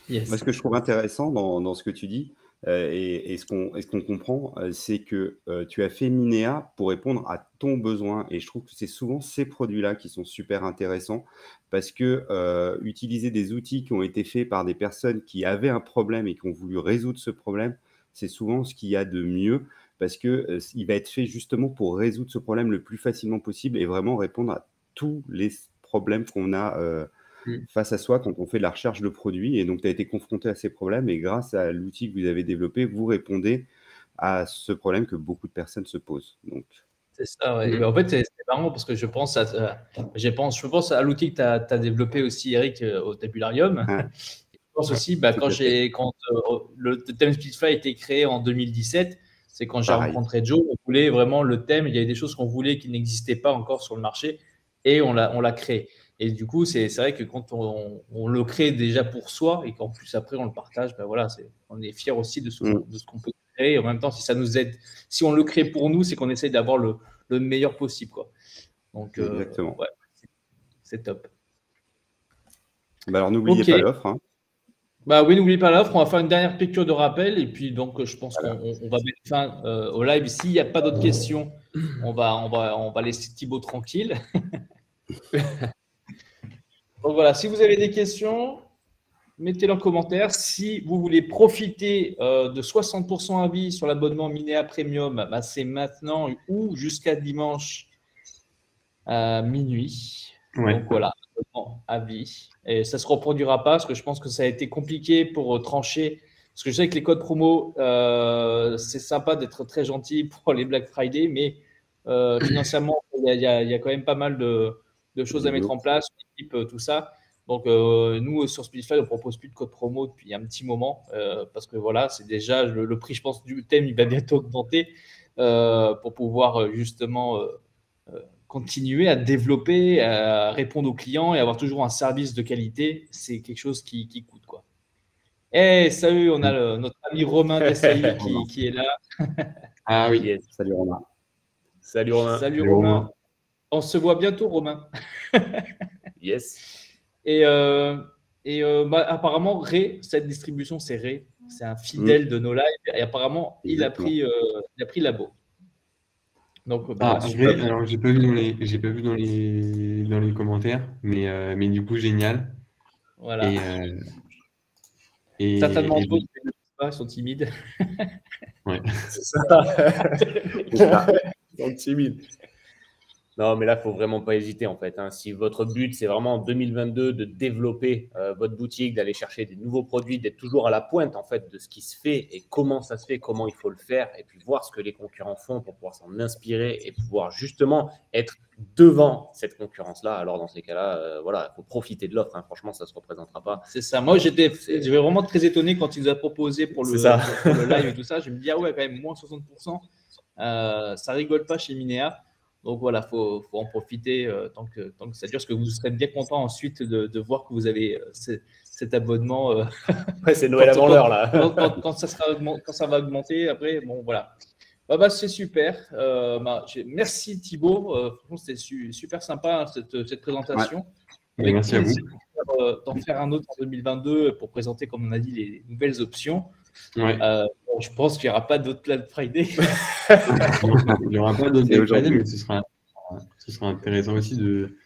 ce que je trouve intéressant dans, ce que tu dis, Euh, et, ce qu'on comprend, euh, c'est que euh, tu as fait Minéa pour répondre à ton besoin. Et je trouve que c'est souvent ces produits-là qui sont super intéressants parce que utiliser des outils qui ont été faits par des personnes qui avaient un problème et qui ont voulu résoudre ce problème, c'est souvent ce qu'il y a de mieux parce que il va être fait justement pour résoudre ce problème le plus facilement possible et vraiment répondre à tous les problèmes qu'on a Mmh. face à soi quand on fait de la recherche de produits. Et donc, tu as été confronté à ces problèmes et grâce à l'outil que vous avez développé, vous répondez à ce problème que beaucoup de personnes se posent. Donc, c'est ça, ouais. Mmh. En fait, c'est marrant parce que je pense à, je pense, je pense à l'outil que tu as, développé aussi, Eric, euh, au Tabularium. je pense aussi, bah, quand euh, le thème Speedfly a été créé en 2017, c'est quand j'ai rencontré Joe, on voulait vraiment le thème, il y avait des choses qu'on voulait qui n'existaient pas encore sur le marché et on l'a, on l'a créé. Et du coup, c'est vrai que quand on, le crée déjà pour soi et qu'en plus après on le partage, ben voilà, on est fier aussi de ce, mm. de ce qu'on peut créer. Et en même temps, si ça nous aide, si on le crée pour nous, c'est qu'on essaie d'avoir le, le, meilleur possible. Quoi. Donc, euh, Exactement. ouais, c'est top. Bah alors, n'oubliez pas l'offre. Hein. Bah oui, n'oubliez pas l'offre. On va faire une dernière piqûre de rappel et puis donc je pense qu'on va mettre fin euh, au live. S'il n'y a pas d'autres questions, on va, on, va, on va laisser Thibaut tranquille. Donc voilà, si vous avez des questions, mettez-les en commentaire. Si vous voulez profiter euh, de 60% à vie sur l'abonnement Minéa Premium, bah, c'est maintenant ou jusqu'à dimanche à minuit. Donc voilà, à vie. Et ça ne se reproduira pas parce que je pense que ça a été compliqué pour trancher. Parce que je sais que les codes promo, euh, c'est sympa d'être très gentil pour les Black Friday, mais euh, financièrement, il y, a quand même pas mal de, de choses à mettre en place, l'équipe, euh, tout ça. Donc, euh, nous, sur Speedfly, on propose plus de code promo depuis un petit moment euh, parce que voilà, c'est déjà le, prix, je pense, du thème, il va bientôt augmenter pour pouvoir justement continuer à développer, à répondre aux clients et avoir toujours un service de qualité. C'est quelque chose qui, coûte, quoi. Eh, salut, on a notre ami Romain Dessailly qui, qui, est là. ah oui, salut Romain. Salut Romain. Salut Romain. On se voit bientôt, Romain. yes. Et, euh, et euh, bah, apparemment, Ray, cette distribution, c'est Ray. C'est un fidèle mm. de nos lives. Et apparemment, il a pris, euh, il a pris labo. Donc, bah, ah, Ray, alors j'ai pas vu dans les, j'ai pas vu dans les, dans les commentaires, mais, mais du coup génial. Voilà. Et, Certainement et, ils sont timides. ouais. C'est ça. ils sont timides. Non, mais là, il faut vraiment pas hésiter en fait. Hein. Si votre but, c'est vraiment en 2022 de développer euh, votre boutique, d'aller chercher des nouveaux produits, d'être toujours à la pointe en fait de ce qui se fait et comment ça se fait, comment il faut le faire, et puis voir ce que les concurrents font pour pouvoir s'en inspirer et pouvoir justement être devant cette concurrence-là. Alors dans ces cas-là, euh, voilà, il faut profiter de l'offre. Hein. Franchement, ça se représentera pas. C'est ça. Moi, j'étais, j'étais vraiment très étonné quand il nous a proposé pour le, le live et tout ça. Je me dis ah ouais, quand même moins 60%. Euh, ça rigole pas chez Minéa. Donc voilà, il faut, en profiter euh, tant, que, tant que ça dure, parce que vous serez bien content ensuite de, voir que vous avez euh, cet abonnement. Euh, c'est Noël avant l'heure là. quand, ça sera, quand ça va augmenter, après, bon voilà. Bah, bah c'est super. Bah, merci Thibaut. C'était super sympa hein, cette, présentation. merci à vous. D'en faire un autre en 2022 pour présenter, comme on a dit, les nouvelles options. Je pense qu'il n'y aura pas d'autres Black Friday. il n'y aura pas d'autres Black Friday, mais ce sera, ce sera intéressant aussi de,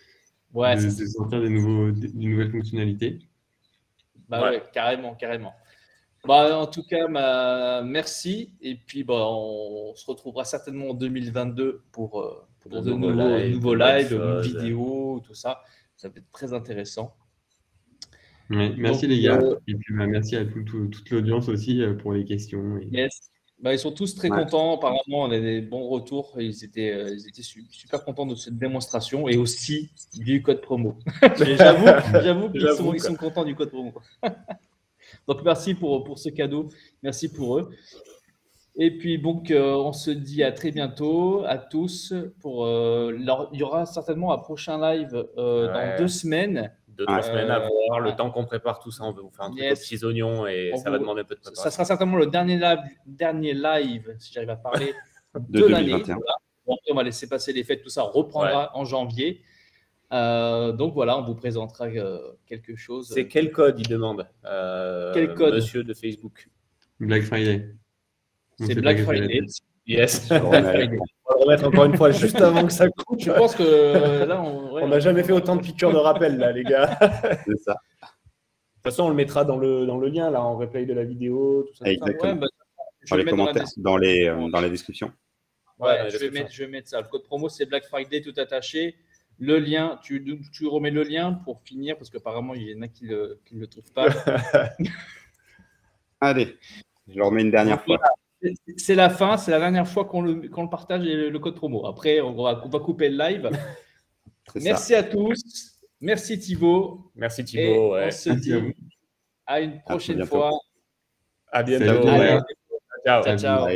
ouais, de, sortir des, nouveaux, des, nouvelles fonctionnalités. Bah ouais. carrément, carrément. Bah, en tout cas, bah, merci. Et puis, bah, on se retrouvera certainement en 2022 pour, euh, pour de, nouveaux, live, nouveaux lives, vidéos, tout ça. Ça va être très intéressant merci les gars. Euh, et puis bah, merci à toute l'audience aussi euh, pour les questions. Yes. Bah, ils sont tous très contents. Apparemment, on a des bons retours. Ils étaient, euh, ils étaient super contents de cette démonstration et aussi du code promo. J'avoue qu'ils sont, ils sont contents du code promo. Donc, merci pour, pour ce cadeau. Merci pour eux. Et puis, donc, on se dit à très bientôt à tous. Pour, il y aura certainement un prochain live dans deux semaines deux, trois semaines à voir, le temps qu'on prépare tout ça, on veut vous faire un truc yes. aux petits oignons et ça va demander un peu de préparation. Ça sera certainement le dernier live, dernier live si j'arrive à parler, de, l'année. on va laisser passer les fêtes, tout ça reprendra en janvier. Euh, donc voilà, on vous présentera euh, quelque chose. C'est quel code il demande euh, Quel code Monsieur de Facebook? Black Friday. C'est Black, Friday. Yes. On va le remettre encore une fois juste avant que ça coupe. Je pense que euh, là, on n'a jamais fait autant de pictures de rappel, là, les gars. C'est ça. De toute façon, on le mettra dans le, dans le lien, là, en replay de la vidéo. Tout ça, Exactement. Bah, dans les commentaires, dans, les, euh, dans la description. Ouais, je, vais mettre, je vais mettre ça. Le code promo, c'est Black Friday tout attaché. Le lien, tu, tu remets le lien pour finir, parce qu'apparemment, il y en a qui ne le, qui le trouvent pas. Allez, je le remets une dernière fois. C'est la fin, c'est la dernière fois qu'on le, le, partage le, code promo. Après, on va, on va couper le live. Merci à tous. Merci Thibaut. Merci Thibaut. On se dit à une prochaine fois. À bientôt. ciao. ciao.